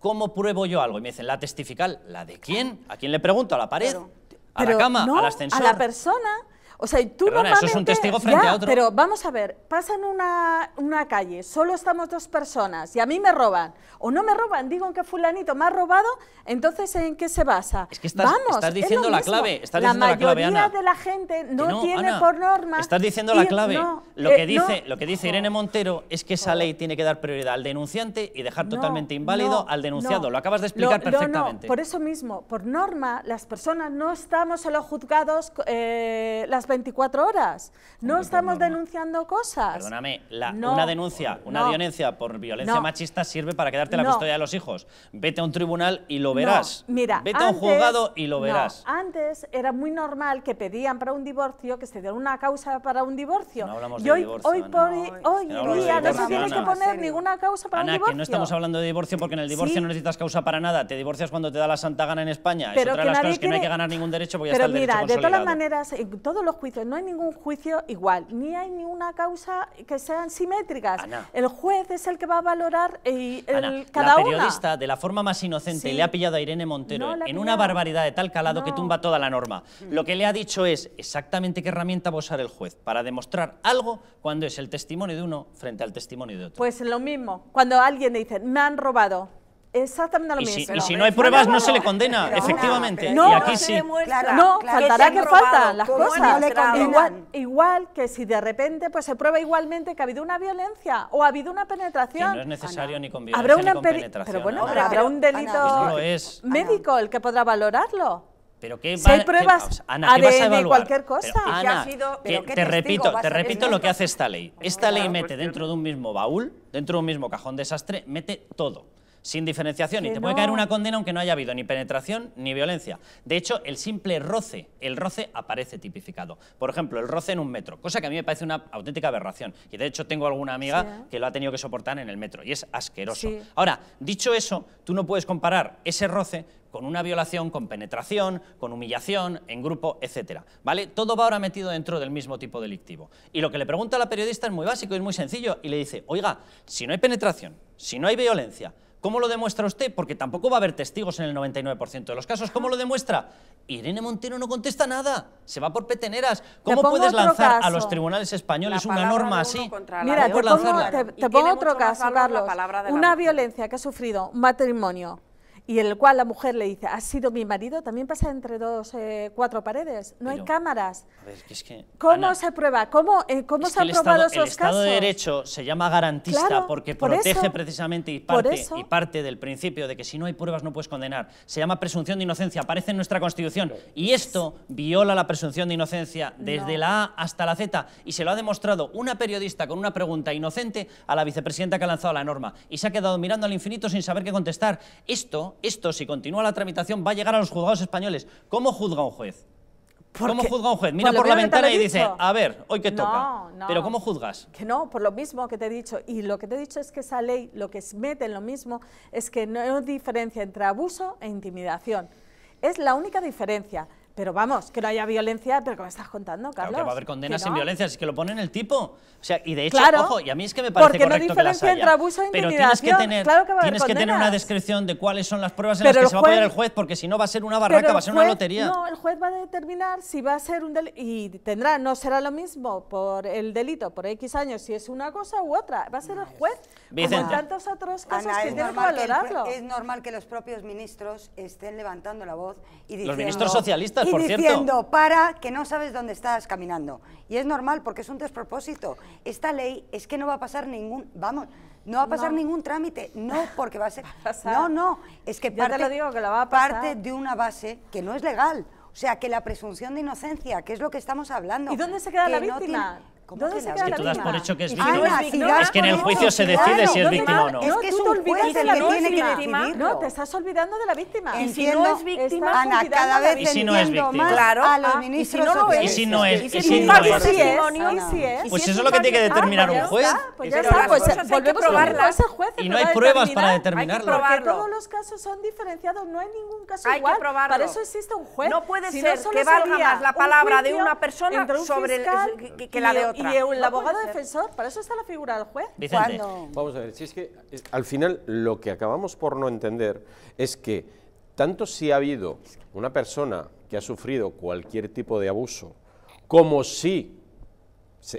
¿Cómo pruebo yo algo? Y me dicen, la testifical, ¿la de quién? ¿A quién le pregunto? ¿A la pared? ¿A la cama? no, ¿Al ascensor? A la persona. O sea, y tú Perdona, eso es un normalmente- testigo frente Ya, a otro. Pero vamos a ver, pasa en una, una calle, solo estamos dos personas y a mí me roban, o no me roban, digo que fulanito me ha robado, entonces ¿en qué se basa? Es que estás- vamos, estás es diciendo la clave, estás la diciendo la clave, mayoría Ana. de la gente no, tiene Ana, por norma... Estás diciendo la clave. no, lo, eh, que dice, no. lo que dice Irene Montero es que esa ley tiene que dar prioridad al denunciante y dejar totalmente inválido al denunciado. Lo acabas de explicar Lo- perfectamente. no, por eso mismo, por norma, las personas no estamos en los juzgados eh, las 24 horas. No estamos denunciando cosas. Perdóname, la- No, una denuncia, una no. violencia por violencia No. machista sirve para quedarte la No. custodia de los hijos. Vete a un tribunal y lo verás. No, mira, Vete a un juzgado y lo no, verás. antes era muy normal que pedían para un divorcio, que se diera una causa para un divorcio. No hablamos y de hoy, divorcio, hoy, Ana. por, No, hoy en día no se tiene que Ana. poner ninguna causa para un Ana, divorcio. que no estamos hablando de divorcio porque en el divorcio Sí. no necesitas causa para nada. Te divorcias cuando te da la santa gana en España. Pero es otra de las cosas que no hay que ganar ningún derecho porque ya Pero está el mira, derecho de todas las maneras, en todos los juicios no hay ningún juicio igual, ni hay ninguna causa que sean simétricas. Ana. El juez es el que va a valorar eh, el- Ana, cada la una. periodista, de la forma más inocente, Sí. le ha pillado a Irene Montero No, en una barbaridad de tal calado que tumba toda la norma. Lo que le ha dicho es exactamente qué herramienta va a usar el juez para demostrar algo cuando es el testimonio de uno frente al testimonio de otro. Pues lo mismo, cuando alguien dice, me han robado, exactamente lo y mismo. si, y si no hay pruebas, no se le condena, Pero, Ana, efectivamente. No, y aquí no sí. Claro, no, claro. faltará Que que, faltan las ¿cómo cosas. igual, igual que si de repente pues se prueba igualmente que ha habido una violencia o ha habido una Que penetración. no es necesario ni con violencia Habrá ni una con peri- penetración. pero bueno, Ana. pero habrá un delito Ana, que no lo es. médico el que podrá valorarlo. Pero qué Si va- hay qué- pruebas, Ana, ¿qué vas a ADN, evaluar? cualquier cosa. Pero, que Ana, ha sido- que pero ¿qué te testigo repito, te repito lo que hace esta ley. Esta ley mete dentro de un mismo baúl, dentro de un mismo cajón desastre, mete todo. Sin diferenciación, y te puede no. caer una condena aunque no haya habido ni penetración ni violencia. De hecho, el simple roce, el roce aparece tipificado. Por ejemplo, el roce en un metro, cosa que a mí me parece una auténtica aberración. Y de hecho, tengo alguna amiga Sí. que lo ha tenido que soportar en el metro, y es asqueroso. Sí. Ahora, dicho eso, tú no puedes comparar ese roce con una violación, con penetración, con humillación, en grupo, etcétera. ¿Vale? Todo va ahora metido dentro del mismo tipo delictivo. Y lo que le pregunta a la periodista es muy básico y es muy sencillo. Y le dice, oiga, si no hay penetración, si no hay violencia, ¿cómo lo demuestra usted? Porque tampoco va a haber testigos en el 99% de los casos. ¿Cómo lo demuestra? Irene Montero no contesta nada. Se va por peteneras. ¿Cómo puedes lanzar a los tribunales españoles La una norma así? Mira, te pongo, lanzarla. te- pongo otro caso, Carlos. Una violencia que ha sufrido un matrimonio y en el cual la mujer le dice, has sido mi marido, también pasa entre dos, eh, cuatro paredes. No hay Pero- cámaras. A ver, que es que, ¿Cómo Ana, se prueba? ¿Cómo, eh, cómo Es se han el probado Estado, el esos Estado casos? de Derecho se llama garantista Claro, porque por protege eso, precisamente y parte, y parte del principio de que si no hay pruebas no puedes condenar. Se llama presunción de inocencia, aparece en nuestra Constitución. Y esto viola la presunción de inocencia desde No. la A hasta la Z. Y se lo ha demostrado una periodista con una pregunta inocente a la vicepresidenta que ha lanzado la norma. Y se ha quedado mirando al infinito sin saber qué contestar. Esto esto si continúa la tramitación va a llegar a los juzgados españoles. ¿Cómo juzga un juez? ¿Cómo juzga un juez? Mira por la ventana y dice, a ver, hoy que No, toca. no. Pero ¿cómo juzgas? Que no, por lo mismo que te he dicho. Y lo que te he dicho es que esa ley lo que mete en lo mismo es que no hay diferencia entre abuso e intimidación. Es la única diferencia. Pero vamos, que no haya violencia, pero ¿qué me estás contando, Claro Carlos? que va a haber condenas Que sin no. violencia, es que lo pone en el tipo. O sea, y de hecho, Claro, ojo, y a mí es que me parece porque no correcto que las haya. entre abuso e pero tienes que tener, claro que tienes que tener una descripción de cuáles son las pruebas en Pero las que se va a apoyar juez- el juez, porque si no va a ser una barraca, el va a ser una juez- lotería. No, el juez va a determinar si va a ser un delito y tendrá, no será lo mismo por el delito por X años si es una cosa u otra. Va a ser el juez, como en Vicente. tantos otros casos Ana, que es, tiene que normal que el valorarlo. es normal que los propios ministros estén levantando la voz y diciendo... ministros socialistas, y por cierto. diciendo, para, que no sabes dónde estás caminando. Y es normal, porque es un despropósito. Esta ley es que no va a pasar ningún... Vamos, no va a pasar No. ningún trámite. No, porque va a ser... No, no, es que parte, lo digo, que lo va a parte de una base que no es legal. O sea, que la presunción de inocencia, que es lo que estamos hablando. ¿Y dónde se queda que la no víctima? tiene- ¿Cómo ¿Dónde se la queda Que tú das víctima? por hecho que es si víctima. no Ana, es si víctima, das Es que en el juicio se decide claro, si es ¿dónde víctima o no. Es que es tú un juez de el la que tiene que víctima. decidirlo. No, te estás olvidando de la víctima. Y si no es víctima, Ana, cada a la vez ¿Y si no es entiendo víctima? más Claro. a los Ah, ¿y ministros si no lo es? ¿Y si no es? ¿Y si no es? Pues eso es lo que tiene que determinar Ah, un ya juez. pues ya está, pues volvemos a probarlas. lo mismo, es el juez Y no hay pruebas para determinar, determinarlo. Porque todos los casos son diferenciados, no hay ningún caso Hay que igual. probarlo. Para eso existe un juez. No puede ser que valga más la palabra de una persona sobre que- la de y- otra. Y el No abogado defensor, para eso está la figura del juez. Vicente. Cuando- Vamos a ver, si es que es- al final lo que acabamos por no entender es que tanto si ha habido una persona que ha sufrido cualquier tipo de abuso, como si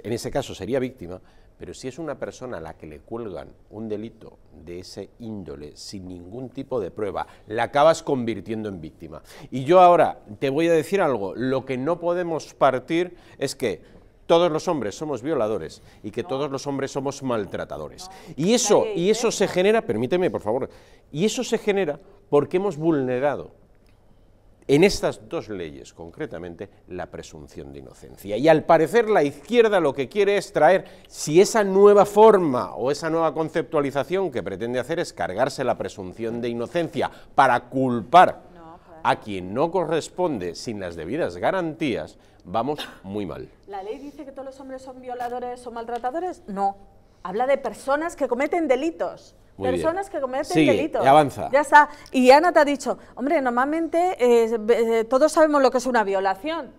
en ese caso sería víctima, pero si es una persona a la que le cuelgan un delito de ese índole sin ningún tipo de prueba, la acabas convirtiendo en víctima. Y yo ahora te voy a decir algo, lo que no podemos partir es que todos los hombres somos violadores y que todos los hombres somos maltratadores. Y eso, y eso se genera, permíteme por favor, y eso se genera porque hemos vulnerado en estas dos leyes, concretamente, la presunción de inocencia. Y al parecer la izquierda lo que quiere es traer, si esa nueva forma o esa nueva conceptualización que pretende hacer es cargarse la presunción de inocencia para culpar a quien no corresponde sin las debidas garantías, vamos muy mal. ¿La ley dice que todos los hombres son violadores o maltratadores? No. Habla de personas que cometen delitos. Muy bien. personas que cometen Sigue, delitos. avanza. Ya está. Y Ana te ha dicho, hombre, normalmente eh, eh, todos sabemos lo que es una violación.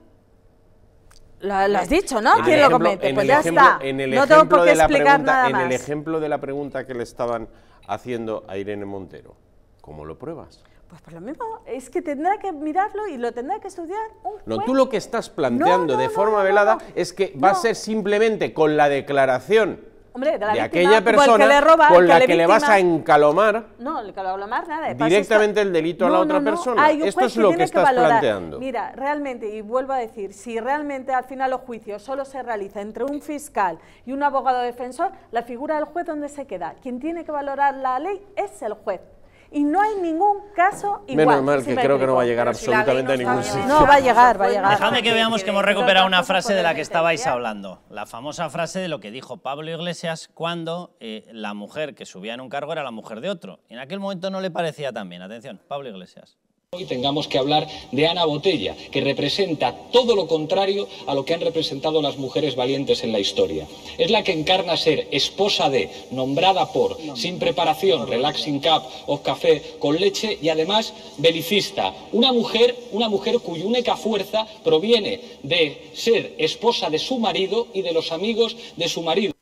Lo, lo has dicho, ¿no? En ¿Quién lo comete? Pues ya ejemplo- está. En el no tengo por qué explicar pregunta, nada en el más. ejemplo de la pregunta que le estaban haciendo a Irene Montero, ¿cómo lo pruebas? Pues por lo mismo, es que tendrá que mirarlo y lo tendrá que estudiar un No, juez. tú lo que estás planteando No, no, de forma no, velada es que va a ser simplemente con la declaración Hombre, de la de víctima, aquella persona le roba, con la que le vas a encalomar No, el más nada. Directamente el delito a la otra persona. Hay un Esto es lo que estás valorar. planteando. Mira, realmente, y vuelvo a decir, si realmente al final los juicios solo se realiza entre un fiscal y un abogado defensor, la figura del juez, ¿dónde se queda? Quien tiene que valorar la ley es el juez. Y no hay ningún caso igual. Menos mal ¿sí que creo que no va a llegar si absolutamente a ningún sitio. No, va a llegar, va a llegar. Dejadme que veamos que hemos recuperado una frase de la que estabais hablando. La famosa frase de lo que dijo Pablo Iglesias cuando eh, la mujer que subía en un cargo era la mujer de otro. Y en aquel momento no le parecía tan bien. Atención, Pablo Iglesias. Hoy tengamos que hablar de Ana Botella, que representa todo lo contrario a lo que han representado las mujeres valientes en la historia. Es la que encarna ser esposa de, nombrada por, sin preparación, relaxing cup o café con leche y además belicista. Una mujer, una mujer cuya única fuerza proviene de ser esposa de su marido y de los amigos de su marido.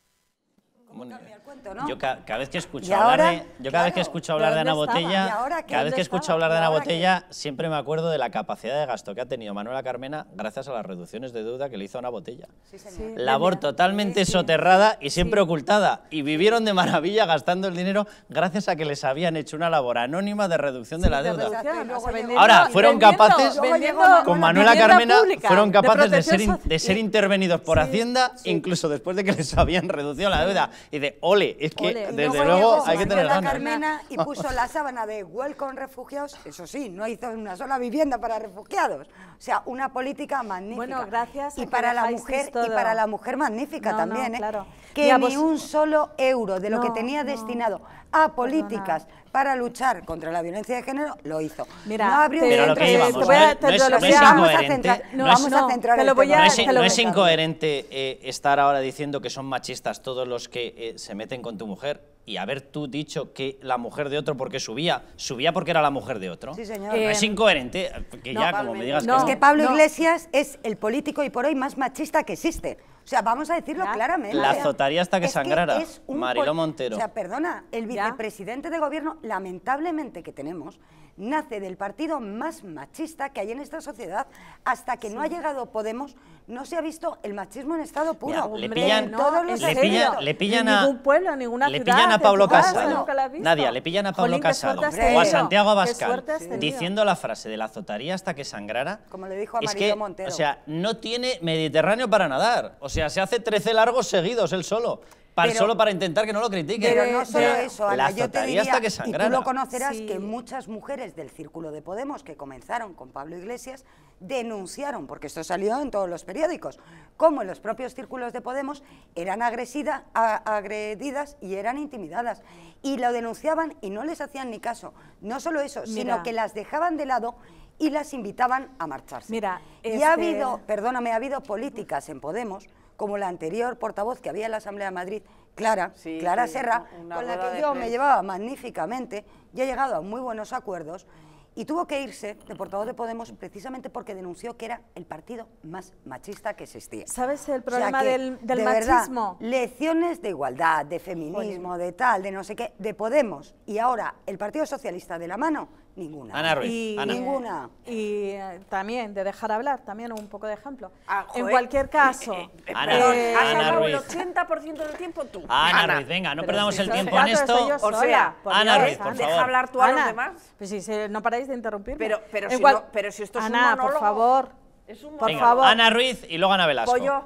¿No? Yo ca- cada vez que escucho hablar ahora, de, yo cada vez que escucho hablar de ¿de Ana? Botella, cada vez que ¿Dónde escucho estaba? hablar de ¿Y Ana? Botella, siempre me acuerdo de la capacidad de gasto que ha tenido Manuela Carmena gracias a las reducciones de deuda que le hizo Ana Botella. Sí, señor. Labor totalmente soterrada y siempre ocultada. Y vivieron de maravilla gastando el dinero gracias a que les habían hecho una labor anónima de reducción de la de deuda. vendiendo- Ahora, fueron capaces- vendiendo Con Manuela Carmena pública, fueron capaces de ser, de ser intervenidos por Hacienda, incluso después de que les habían reducido la deuda. Y de, ole, es que Ole. Desde Luego luego llegó hay que tener ganas. Carmena y puso la sábana de Welcome Refugiados, eso sí, no hizo una sola vivienda para refugiados. O sea, una política magnífica. Bueno, gracias Y para la mujer y para la mujer magnífica No, no, también, ¿eh? claro. Que Mira, ni vos- un solo euro de lo que No, tenía no. destinado a políticas para luchar contra la violencia de género, lo hizo. Mira, no abrió Pero lo que íbamos, no es- no no incoherente, no, no, No es, no incoherente eh, estar ahora diciendo que son machistas todos los que eh, se meten con tu mujer y haber tú dicho que la mujer de otro porque subía, subía porque era la mujer de otro. Sí, señor. No es Eh, incoherente, que ya como me digas no, que Es que Pablo no. Iglesias es el político y por hoy más machista que existe. O sea, vamos a decirlo Ya. claramente. La azotaría hasta que es sangrara. es un Mariló pol- Montero. O sea, perdona, el Ya. vicepresidente de gobierno, lamentablemente que tenemos, nace del partido más machista que hay en esta sociedad. Hasta que no ha llegado Podemos, no se ha visto el machismo en estado puro. Mira, le pillan, no, todos los le serio. pillan, le pillan En a ningún pueblo, en ninguna le ciudad, pillan a en Pablo Casado. Nadia, le pillan a Pablo Jolín, Casado o a. Santiago Abascal diciendo la frase de la azotaría hasta que sangrara. Como le dijo a es que, Montero. O sea, no tiene Mediterráneo para nadar. O sea, se hace 13 largos seguidos él solo. Para, Pero- solo para intentar que no lo critiquen. Pero no solo eso, la Ana, yo te diría, hasta que y tú lo conocerás, Sí. que muchas mujeres del círculo de Podemos que comenzaron con Pablo Iglesias denunciaron, porque esto salió en todos los periódicos, cómo en los propios círculos de Podemos eran agresida- a- agredidas y eran intimidadas. Y lo denunciaban y no les hacían ni caso. No solo eso, Mira. sino que las dejaban de lado y las invitaban a marcharse. Mira, y este- ha habido, perdóname, ha habido políticas en Podemos, como la anterior portavoz que había en la Asamblea de Madrid, Clara, Sí, Clara sí, Serra, una con la que yo me llevaba magníficamente y ha llegado a muy buenos acuerdos y tuvo que irse de portavoz de Podemos precisamente porque denunció que era el partido más machista que existía. ¿Sabes el O sea problema que, del, del de verdad, machismo? lecciones de igualdad, de feminismo, de tal, de no sé qué, de Podemos y ahora el Partido Socialista de la mano, ninguna. Ana Ruiz, Y, Ana. Ninguna. y eh, también de dejar hablar, también un poco de ejemplo. Ah, en cualquier caso, Eh, eh, Ana, perdón, eh, has Ana hablado el Ruiz. 80% del tiempo tú. Ana, Ruiz, venga, no pero perdamos si el tiempo el en esto. O sea, por Ana Dios, Ruiz, por Ana. Deja favor. hablar tú a los Ana, demás. Pues no paráis de interrumpirme. Pero- pero si cual- no- pero si esto es un Ana, por monólogo. favor. Es un por Venga, favor. Ana Ruiz y luego Ana Velasco. Pollo.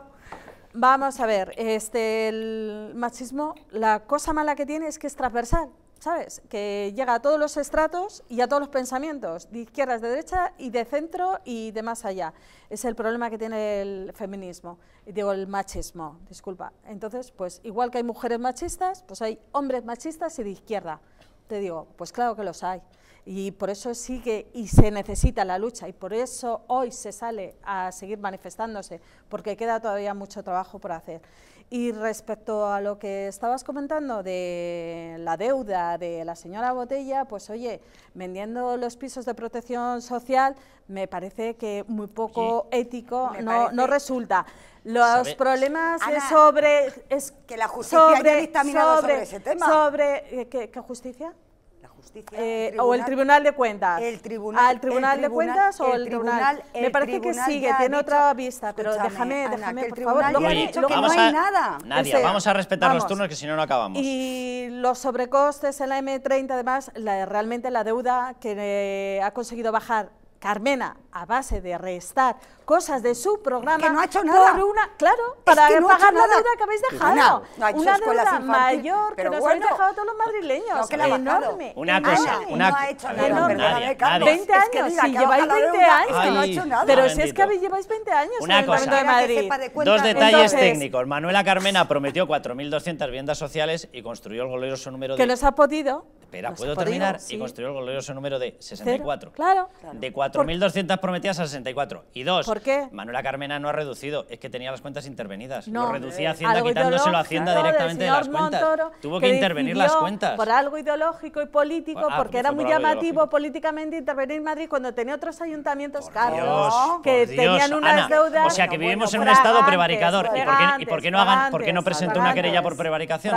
Vamos a ver, este, el machismo, la cosa mala que tiene es que es transversal, ¿sabes? Que llega a todos los estratos y a todos los pensamientos, de izquierdas, de derecha y de centro y de más allá. Es el problema que tiene el feminismo, digo el machismo, disculpa. Entonces, pues igual que hay mujeres machistas, pues hay hombres machistas y de izquierda. Te digo, pues claro que los hay. Y por eso sí que y se necesita la lucha y por eso hoy se sale a seguir manifestándose, porque queda todavía mucho trabajo por hacer. Y respecto a lo que estabas comentando de la deuda de la señora Botella, pues oye, vendiendo los pisos de protección social me parece que muy poco ético no, parece- no resulta. Los ¿Sabe? problemas Ana, es sobre... Es que la justicia ya ha dictaminado sobre ese tema. sobre- eh, ¿qué, qué justicia? Justicia, Eh, o el Tribunal de Cuentas. El tribunal, ¿Al Tribunal el de Cuentas o el Tribunal? Me parece que sigue, tiene dicho- otra vista, pero déjame, Ana, déjame, por favor. Luego- dicho que no hay a, nada. Nadia, Este, vamos a respetar los turnos que si no, no acabamos. Y los sobrecostes en la M30, además, la- realmente la deuda que eh, ha conseguido bajar Carmena a base de restar cosas de su programa Que no ha hecho nada. por una, claro, para que no pagar la deuda que habéis dejado. Ana, no ha hecho una deuda infantiles, mayor que nos bueno. habéis dejado a todos los madrileños. No, que la enorme. Una cosa, enorme. una- no ha hecho nada, perdóname, Nadia, Carlos. Nadia. 20 Es que años, diga si lleváis baja la 20 deuda, años. es que no ha Ay, hecho nada. Pero si es que habéis- lleváis 20 años Una en el cosa. De Madrid. de Dos detalles Entonces- técnicos. Manuela Carmena prometió 4.200 viviendas sociales y construyó el glorioso número de... Que nos ha podido. Espera, nos ¿puedo terminar? sí. Y construyó el glorioso número de 64. Claro. De 4.200 prometidas a 64. Y dos, ¿Por qué? Manuela Carmena no ha reducido, es que tenía las cuentas intervenidas. No, Lo reducía eh, Hacienda quitándoselo a Hacienda directamente de las cuentas. Montoro, Tuvo que, intervenir las cuentas. Por algo ideológico y político, Ah, porque era muy por llamativo ideológico. políticamente intervenir en Madrid cuando tenía otros ayuntamientos caros Dios, que por tenían Dios, unas Ana, deudas. O sea que vivimos en un fragantes, estado prevaricador. ¿Y por qué, y fragantes, por qué no, hagan, por qué no fragantes, presentó una querella por prevaricación?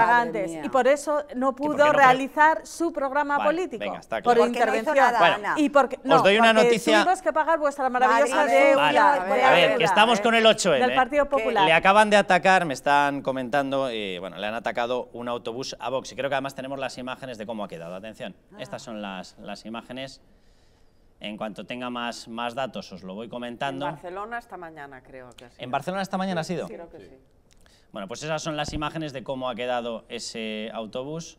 Y por eso no por pudo realizar su programa político. venga, está por claro. Hizo intervención. y porque, no, Os doy una noticia- Tuvimos que pagar vuestra maravillosa deuda. A ver, que estamos ¿eh? con el 8M. Del ¿eh? Partido Popular. Le acaban de atacar, me están comentando, eh, bueno, le han atacado un autobús a Vox y creo que además tenemos las imágenes de cómo ha quedado. Atención, Ah. estas son las, las imágenes. En cuanto tenga más, más datos os lo voy En comentando. Barcelona esta mañana creo que sí. ¿En Barcelona esta mañana ha sido? Creo que sí. Bueno, pues esas son las imágenes de cómo ha quedado ese autobús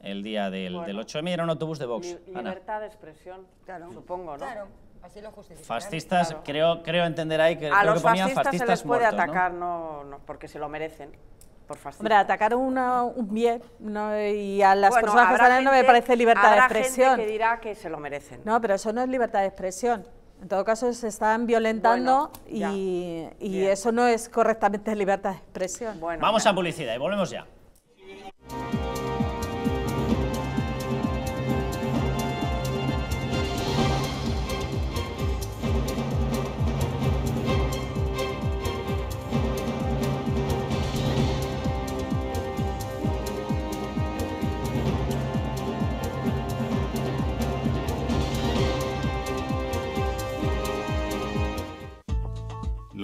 el día del, Bueno. del 8M. Era un autobús de Vox. Li- Ana. libertad de expresión, Claro. supongo, ¿no? Claro, así lo justifican. Fascistas, Claro. creo, creo entender ahí que, A creo los que ponía fascistas se les puede atacar, no, no, porque se lo merecen. por. Hombre, atacar una- un bien no, y a las Bueno, personas que están no me parece libertad de expresión. gente que dirá que se lo merecen. No, pero eso no es libertad de expresión. En todo caso, se están violentando Bueno, y, eso no es correctamente libertad de expresión. Bueno, Vamos ya. a publicidad y volvemos ya.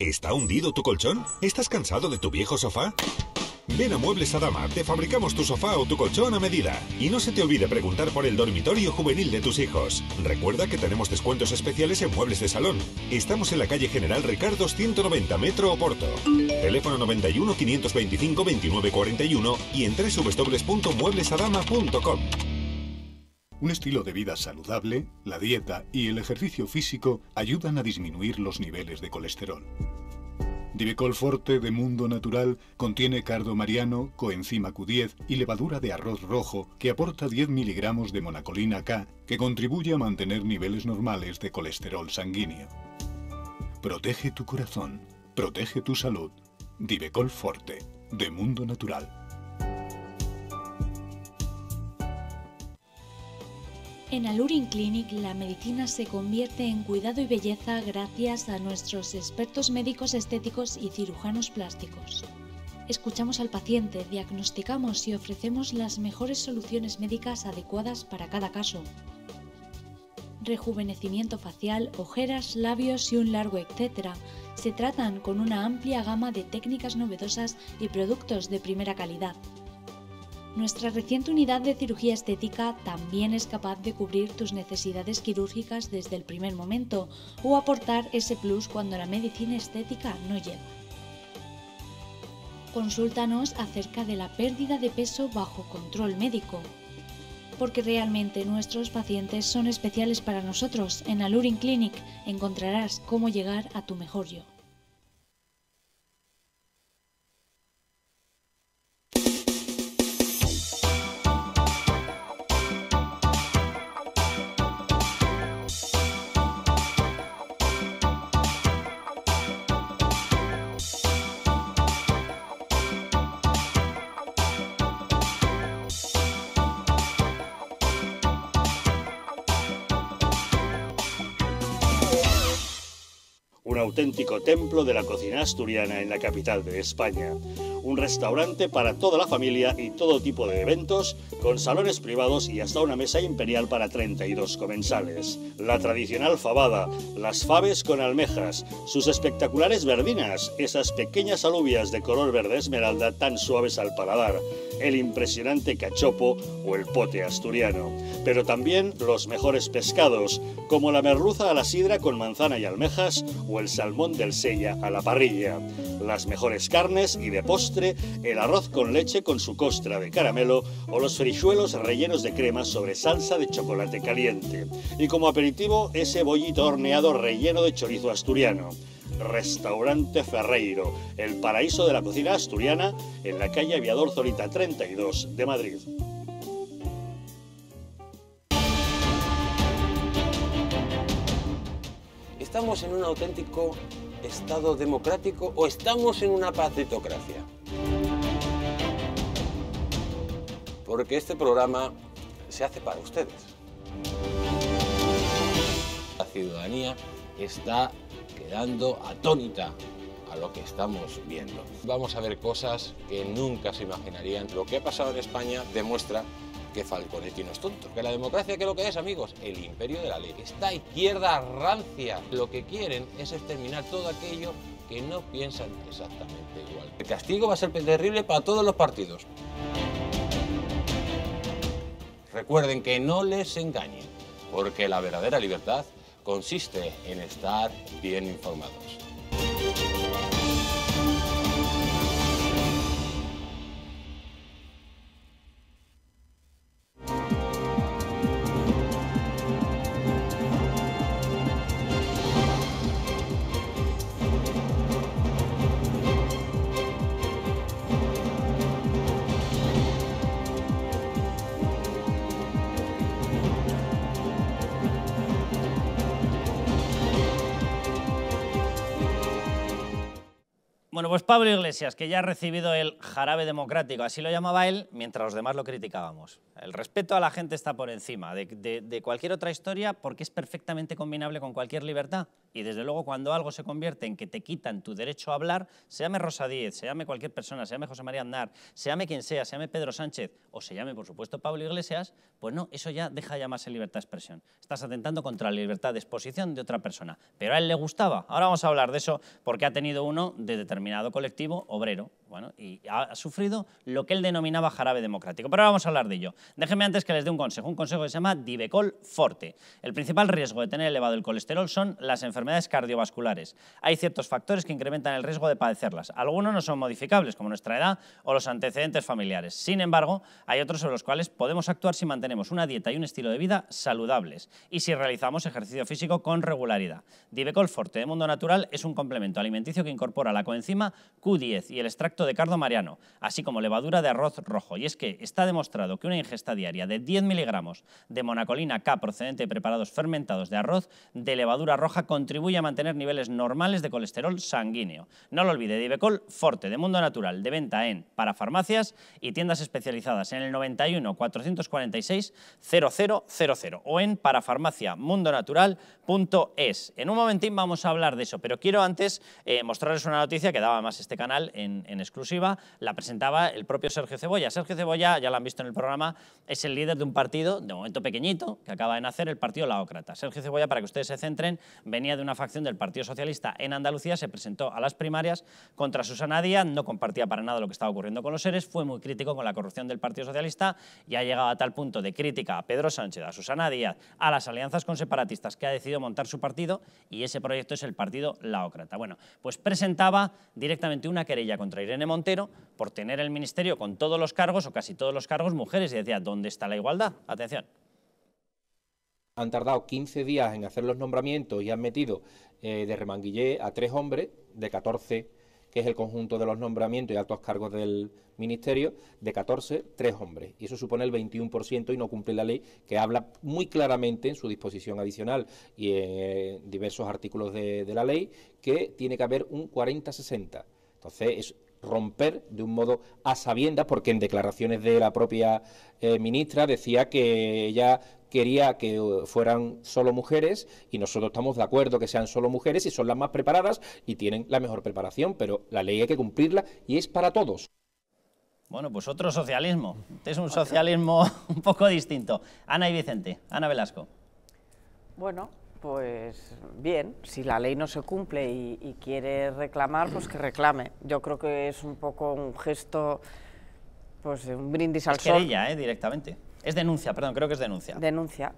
¿Está hundido tu colchón? ¿Estás cansado de tu viejo sofá? Ven a Muebles Adama, te fabricamos tu sofá o tu colchón a medida. Y no se te olvide preguntar por el dormitorio juvenil de tus hijos. Recuerda que tenemos descuentos especiales en muebles de salón. Estamos en la calle General Ricardo 190 Metro Oporto. Teléfono 91 525 2941 y en www.mueblesadama.com. Un estilo de vida saludable, la dieta y el ejercicio físico ayudan a disminuir los niveles de colesterol. Divecol Forte de Mundo Natural contiene cardo mariano, coenzima Q10 y levadura de arroz rojo que aporta 10 miligramos de monacolina K que contribuye a mantener niveles normales de colesterol sanguíneo. Protege tu corazón, protege tu salud. Divecol Forte de Mundo Natural. En Alurin Clinic la medicina se convierte en cuidado y belleza gracias a nuestros expertos médicos estéticos y cirujanos plásticos. Escuchamos al paciente, diagnosticamos y ofrecemos las mejores soluciones médicas adecuadas para cada caso. Rejuvenecimiento facial, ojeras, labios y un largo etcétera se tratan con una amplia gama de técnicas novedosas y productos de primera calidad. Nuestra reciente unidad de cirugía estética también es capaz de cubrir tus necesidades quirúrgicas desde el primer momento o aportar ese plus cuando la medicina estética no llega. Consúltanos acerca de la pérdida de peso bajo control médico. Porque realmente nuestros pacientes son especiales para nosotros. En Alurin Clinic encontrarás cómo llegar a tu mejor yo. Auténtico templo de la cocina asturiana en la capital de España. Un restaurante para toda la familia y todo tipo de eventos, con salones privados y hasta una mesa imperial para 32 comensales. La tradicional fabada, las faves con almejas, sus espectaculares verdinas, esas pequeñas alubias de color verde esmeralda tan suaves al paladar, el impresionante cachopo o el pote asturiano. Pero también los mejores pescados, como la merluza a la sidra con manzana y almejas o el salmón del sella a la parrilla. Las mejores carnes y de postre, el arroz con leche con su costra de caramelo o los frijuelos rellenos de crema sobre salsa de chocolate caliente. Y como aperitivo, ese bollito horneado relleno de chorizo asturiano. Restaurante Ferreiro, el paraíso de la cocina asturiana en la calle Aviador Zorita 32 de Madrid. ¿Estamos en un auténtico Estado democrático o estamos en una pacitocracia? Porque este programa se hace para ustedes. La ciudadanía está quedando atónita a lo que estamos viendo. Vamos a ver cosas que nunca se imaginarían. Lo que ha pasado en España demuestra que Falconetti no es tonto. Que la democracia, ¿qué es lo que es, amigos? El imperio de la ley. Esta izquierda rancia lo que quieren es exterminar todo aquello que no piensan exactamente igual. El castigo va a ser terrible para todos los partidos. Recuerden que no les engañen, porque la verdadera libertad consiste en estar bien informados. Bueno, pues Pablo Iglesias, que ya ha recibido el jarabe democrático, así lo llamaba él, mientras los demás lo criticábamos. El respeto a la gente está por encima de, de- cualquier otra historia porque es perfectamente combinable con cualquier libertad. Y desde luego cuando algo se convierte en que te quitan tu derecho a hablar, se llame Rosa Díez, se llame cualquier persona, se llame José María Aznar, se llame quien sea, se llame Pedro Sánchez o se llame por supuesto Pablo Iglesias, pues no, eso ya deja de llamarse libertad de expresión. Estás atentando contra la libertad de exposición de otra persona. Pero a él le gustaba. Ahora vamos a hablar de eso porque ha tenido uno de determinado colectivo obrero. Bueno, y ha, sufrido lo que él denominaba jarabe democrático. Pero ahora vamos a hablar de ello. Déjenme antes que les dé un consejo, un consejo que se llama Divecol Forte. El principal riesgo de tener elevado el colesterol son las enfermedades cardiovasculares. Hay ciertos factores que incrementan el riesgo de padecerlas. Algunos no son modificables, como nuestra edad o los antecedentes familiares. Sin embargo, hay otros sobre los cuales podemos actuar si mantenemos una dieta y un estilo de vida saludables y si realizamos ejercicio físico con regularidad. Divecol Forte de Mundo Natural es un complemento alimenticio que incorpora la coenzima Q10 y el extracto de cardo mariano, así como levadura de arroz rojo. Y es que está demostrado que una ingesta diaria de 10 miligramos de monacolina K procedente de preparados fermentados de arroz de levadura roja contribuye a mantener niveles normales de colesterol sanguíneo. No lo olvide, Divecol Forte de Mundo Natural, de venta en parafarmacias y tiendas especializadas en el 91 446 0000 o en parafarmaciamundonatural.es. En un momentín vamos a hablar de eso, pero quiero antes eh, mostrarles una noticia que daba más este canal en, en exclusiva. La presentaba el propio Sergio Cebolla. Sergio Cebolla, ya lo han visto en el programa, es el líder de un partido, de momento pequeñito, que acaba de nacer, el Partido Laócrata. Sergio Cebolla, para que ustedes se centren, venía de una facción del Partido Socialista en Andalucía, se presentó a las primarias contra Susana Díaz, no compartía para nada lo que estaba ocurriendo con los seres, fue muy crítico con la corrupción del Partido Socialista y ha llegado a tal punto de crítica a Pedro Sánchez, a Susana Díaz, a las alianzas con separatistas que ha decidido montar su partido y ese proyecto es el Partido Laócrata. Bueno, pues presentaba directamente una querella contra Irene Montero por tener el ministerio con todos los cargos o casi todos los cargos mujeres y decía, ¿dónde está la igualdad? Atención. Han tardado 15 días en hacer los nombramientos y han metido eh, de remanguillé a tres hombres de 14, que es el conjunto de los nombramientos y altos cargos del ministerio, de 14, tres hombres. Y eso supone el 21% y no cumple la ley que habla muy claramente en su disposición adicional y en eh, diversos artículos de, la ley que tiene que haber un 40-60. Entonces, es romper de un modo a sabiendas, porque en declaraciones de la propia eh, ministra decía que ella quería que eh, fueran solo mujeres y nosotros estamos de acuerdo que sean solo mujeres y son las más preparadas y tienen la mejor preparación, pero la ley hay que cumplirla y es para todos. Bueno, pues otro socialismo. Este es un socialismo un poco distinto. Ana y Vicente. Ana Velasco. Bueno, pues bien, si la ley no se cumple y, y quiere reclamar, pues que reclame. Yo creo que es un poco un gesto, pues un brindis al Es sol. querella, ¿eh? directamente. Es denuncia, perdón, creo que es denuncia. Denuncia.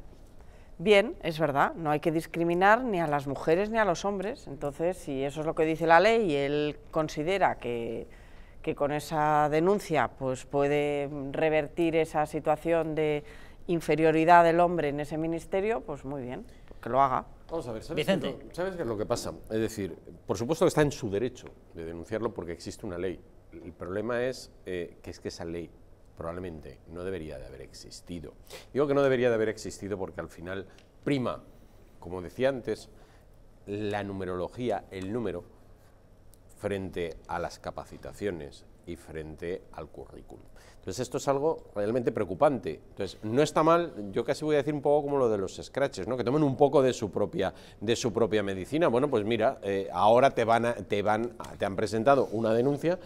Bien, es verdad, no hay que discriminar ni a las mujeres ni a los hombres. Entonces, si eso es lo que dice la ley y él considera que, que con esa denuncia pues puede revertir esa situación de inferioridad del hombre en ese ministerio, pues muy bien, que lo haga. Vamos a ver, ¿sabes, Qué es lo, ¿sabes qué es lo que pasa? Es decir, por supuesto que está en su derecho de denunciarlo porque existe una ley. El problema es eh, que es que esa ley probablemente no debería de haber existido. Digo que no debería de haber existido porque al final prima, como decía antes, la numerología, el número, frente a las capacitaciones y frente al currículum. Entonces esto es algo realmente preocupante. Entonces no está mal, yo casi voy a decir un poco como lo de los scratches, ¿no? que tomen un poco de su propia, de su propia medicina. Bueno, pues mira, eh, ahora te, van te, van, te han presentado una denuncia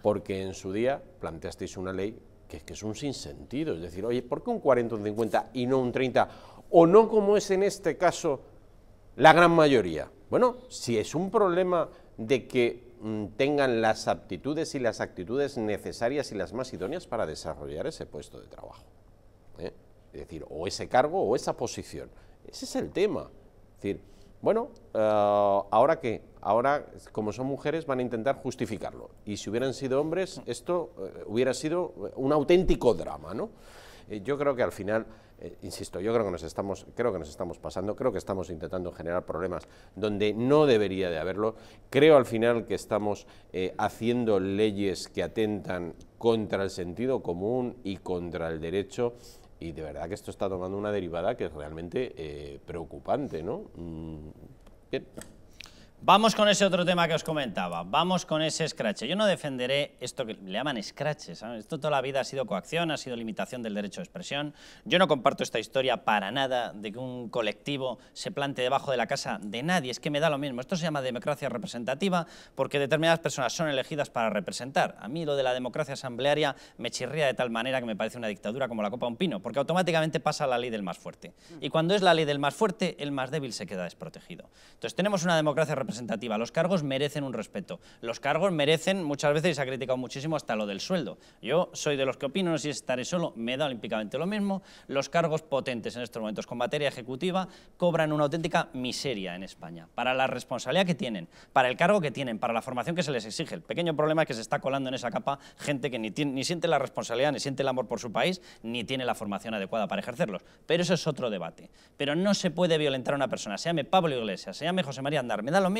porque en su día planteasteis una ley que, que es un sinsentido. Es decir, oye, ¿por qué un 40 o un 50 y no un 30? O no como es en este caso la gran mayoría. Bueno, si es un problema de que tengan las aptitudes y las actitudes necesarias y las más idóneas para desarrollar ese puesto de trabajo. ¿eh? Es decir, o ese cargo o esa posición. Ese es el tema. Es decir, bueno, eh, ¿ahora qué? Ahora, como son mujeres, van a intentar justificarlo. Y si hubieran sido hombres, esto eh, hubiera sido un auténtico drama, ¿no? Yo creo que al final, insisto, yo creo que nos estamos, creo que nos estamos pasando, creo que estamos intentando generar problemas donde no debería de haberlo. Creo al final que estamos haciendo leyes que atentan contra el sentido común y contra el derecho y de verdad que esto está tomando una derivada que es realmente eh, preocupante, ¿no? Mm, bien. Vamos con ese otro tema que os comentaba, vamos con ese scratch. Yo no defenderé esto que le llaman scratch, esto toda la vida ha sido coacción, ha sido limitación del derecho de expresión. Yo no comparto esta historia para nada de que un colectivo se plante debajo de la casa de nadie, es que me da lo mismo. Esto se llama democracia representativa porque determinadas personas son elegidas para representar. A mí lo de la democracia asamblearia me chirría de tal manera que me parece una dictadura como la copa un pino, porque automáticamente pasa la ley del más fuerte. Y cuando es la ley del más fuerte, el más débil se queda desprotegido. Entonces tenemos una democracia representativa representativa. Los cargos merecen un respeto. Los cargos merecen, muchas veces se ha criticado muchísimo hasta lo del sueldo. Yo soy de los que opino, no sé si estaré solo, me da olímpicamente lo mismo. Los cargos potentes en estos momentos con materia ejecutiva cobran una auténtica miseria en España. Para la responsabilidad que tienen, para el cargo que tienen, para la formación que se les exige. El pequeño problema es que se está colando en esa capa gente que ni, ni siente la responsabilidad, ni siente el amor por su país, ni tiene la formación adecuada para ejercerlos. Pero eso es otro debate. Pero no se puede violentar a una persona, se llame Pablo Iglesias, se llame José María Andar, me da lo mismo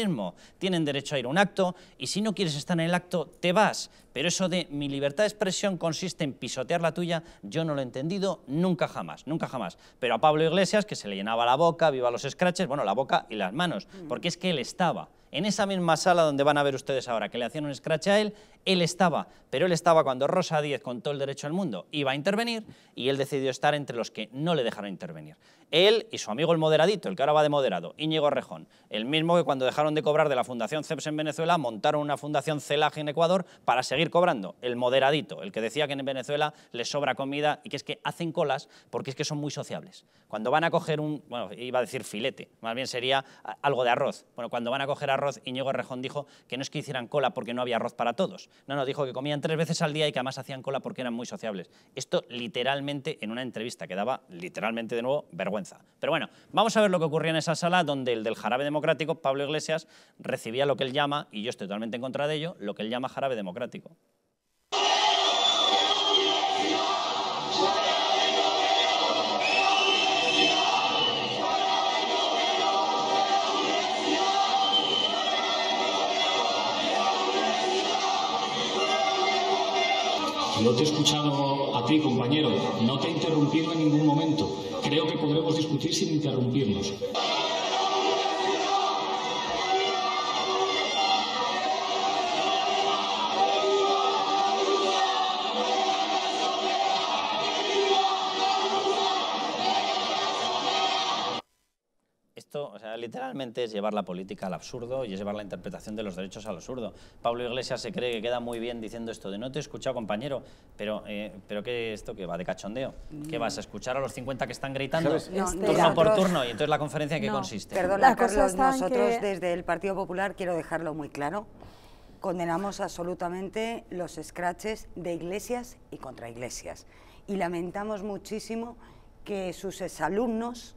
tienen derecho a ir a un acto y si no quieres estar en el acto, te vas. Pero eso de mi libertad de expresión consiste en pisotear la tuya, yo no lo he entendido nunca jamás, nunca jamás. Pero a Pablo Iglesias, que se le llenaba la boca, viva los scratches, bueno, la boca y las manos, porque es que él estaba en esa misma sala donde van a ver ustedes ahora que le hacían un scratch a él, él estaba, pero él estaba cuando Rosa Díez, con todo el derecho al mundo, iba a intervenir y él decidió estar entre los que no le dejaron intervenir. Él y su amigo el moderadito, el que ahora va de moderado, Íñigo Rejón, el mismo que cuando dejaron de cobrar de la Fundación CEPS en Venezuela, montaron una Fundación CELAG en Ecuador para seguir cobrando, el moderadito, el que decía que en Venezuela les sobra comida y que es que hacen colas porque es que son muy sociables. Cuando van a coger un, bueno, iba a decir filete, más bien sería algo de arroz. Bueno, cuando van a coger arroz, Íñigo Rejón dijo que no es que hicieran cola porque no había arroz para todos. No, no, dijo que comían tres veces al día y que además hacían cola porque eran muy sociables. Esto literalmente en una entrevista que daba literalmente de nuevo vergüenza pero bueno, vamos a ver lo que ocurría en esa sala donde el del jarabe democrático, Pablo Iglesias, recibía lo que él llama, y yo estoy totalmente en contra de ello, lo que él llama jarabe democrático. No te he escuchado a ti, compañero. No te he en ningún momento. Creo que podremos discutir sin interrumpirnos. Literalmente es llevar la política al absurdo y es llevar la interpretación de los derechos al absurdo. Pablo Iglesias se cree que queda muy bien diciendo esto de no te he escuchado, compañero, pero, eh, pero ¿qué esto que va de cachondeo? ¿Qué vas a escuchar a los 50 que están gritando No, turno por turno? ¿Y entonces la conferencia en qué consiste? Perdona, Carlos, nosotros que- desde el Partido Popular, quiero dejarlo muy claro, condenamos absolutamente los scratches de iglesias y contra iglesias. Y lamentamos muchísimo que sus exalumnos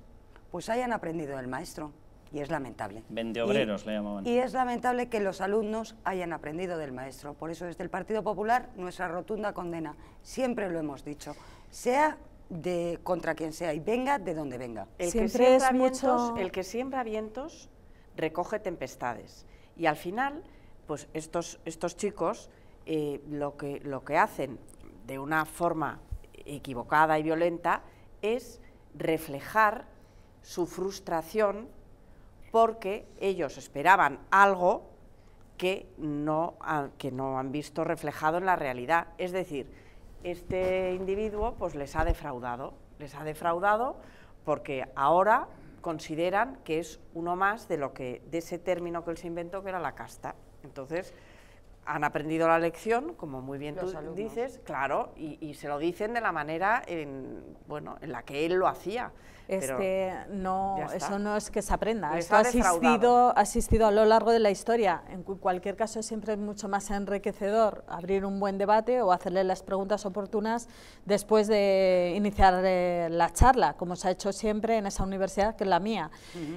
pues hayan aprendido del maestro. Y es lamentable. Vendeobreros Y- le llamaban. Y es lamentable que los alumnos hayan aprendido del maestro. Por eso desde el Partido Popular nuestra rotunda condena. Siempre lo hemos dicho. Sea de contra quien sea y venga de donde venga. El Siempre que siembra es vientos, mucho- el que siembra vientos recoge tempestades. Y al final, pues estos, estos chicos eh, lo, que, lo que hacen de una forma equivocada y violenta es reflejar su frustración porque ellos esperaban algo que no, que no han visto reflejado en la realidad. Es decir, este individuo pues les ha defraudado, les ha defraudado porque ahora consideran que es uno más de lo que de ese término que él se inventó que era la casta. Entonces, han aprendido la lección, como muy bien Los tú alumnos. dices, claro, y, y se lo dicen de la manera en, bueno, en la que él lo hacía. Es pero que no, eso no es que se aprenda, esto ha asistido, asistido a lo largo de la historia. En cu- cualquier caso, siempre es mucho más enriquecedor abrir un buen debate o hacerle las preguntas oportunas después de iniciar eh, la charla, como se ha hecho siempre en esa universidad que es la mía.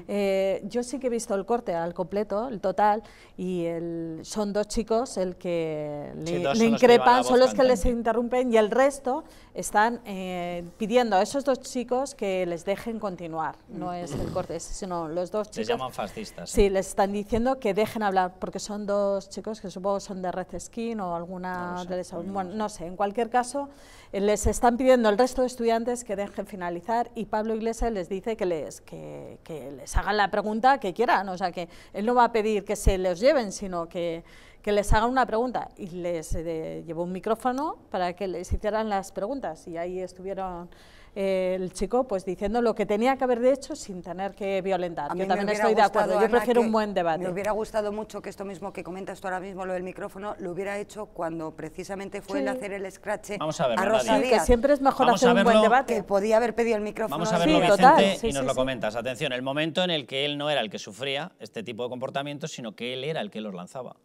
Eh, yo sí que he visto el corte al completo, el total, y el- son dos chicos el que le, Sí, le increpan, son los que les interrumpen y el resto están eh, pidiendo a esos dos chicos que les dejen continuar. No es el corte, sino los dos chicos. Les llaman fascistas. Sí, les están diciendo que dejen hablar, porque son dos chicos que supongo son de Red Skin o alguna de esas. Bueno, no sé, en cualquier caso, eh, les están pidiendo el resto de estudiantes que dejen finalizar y Pablo Iglesias les dice que les, que, que les hagan la pregunta que quieran. O sea, que él no va a pedir que se los lleven, sino que, que les hagan una pregunta. Y les eh, llevó un micrófono para que les hicieran las preguntas. Y ahí estuvieron eh, el chico pues diciendo lo que tenía que haber hecho sin tener que violentar. A Yo también estoy de acuerdo. Yo Ana, prefiero que un buen debate. Me hubiera gustado mucho que esto mismo que comentas tú ahora mismo, lo del micrófono, lo hubiera hecho cuando precisamente fue el Sí. hacer el scratch Vamos a verlo, Rosa. Sí, que Díaz. siempre es mejor Vamos hacer a un buen verlo. debate. Que podía haber pedido el micrófono. Vamos a verlo, Sí, Vicente, total, sí, y nos sí, lo sí. comentas. Atención, el momento en el que él no era el que sufría este tipo de comportamientos, sino que él era el que los lanzaba.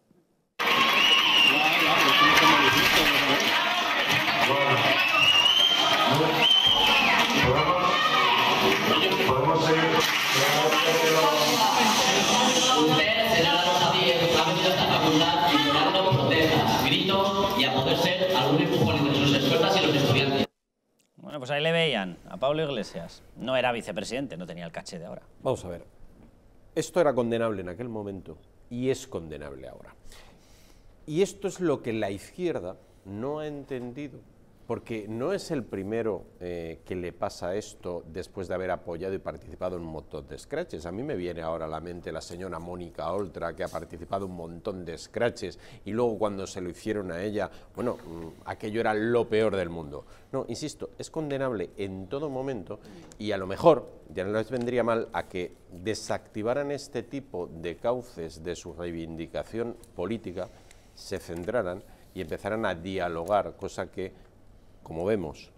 Bueno, pues ahí le veían a Pablo Iglesias. No era vicepresidente, no tenía el caché de ahora. Vamos a ver. Esto era condenable en aquel momento y es condenable ahora. Y esto es lo que la izquierda no ha entendido, porque no es el primero eh, que le pasa esto después de haber apoyado y participado en un montón de scratches. A mí me viene ahora a la mente la señora Mónica Oltra, que ha participado en un montón de scratches y luego cuando se lo hicieron a ella, bueno, mm, aquello era lo peor del mundo. No, insisto, es condenable en todo momento y a lo mejor ya no les vendría mal a que desactivaran este tipo de cauces de su reivindicación política, se centraran y empezaran a dialogar, cosa que, como vemos,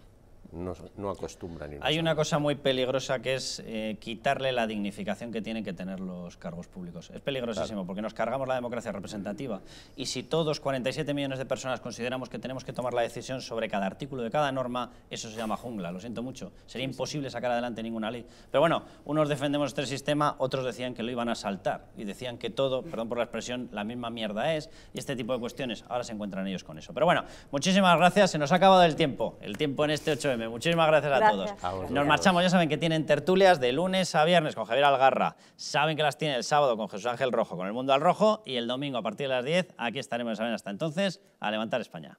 no, no acostumbran. Hay una cosa muy peligrosa que es eh, quitarle la dignificación que tienen que tener los cargos públicos. Es peligrosísimo porque nos cargamos la democracia representativa y si todos, 47 millones de personas, consideramos que tenemos que tomar la decisión sobre cada artículo de cada norma, eso se llama jungla, lo siento mucho. Sería imposible sacar adelante ninguna ley. Pero bueno, unos defendemos este sistema, otros decían que lo iban a saltar y decían que todo, perdón por la expresión, la misma mierda es y este tipo de cuestiones, ahora se encuentran ellos con eso. Pero bueno, muchísimas gracias, se nos ha acabado el tiempo, el tiempo en este 8M. Muchísimas gracias a Gracias. todos. A vosotros. Nos marchamos, ya saben que tienen tertulias de lunes a viernes con Javier Algarra. Saben que las tiene el sábado con Jesús Ángel Rojo, con El Mundo al Rojo. Y el domingo a partir de las 10, aquí estaremos, saben, hasta entonces, a levantar España.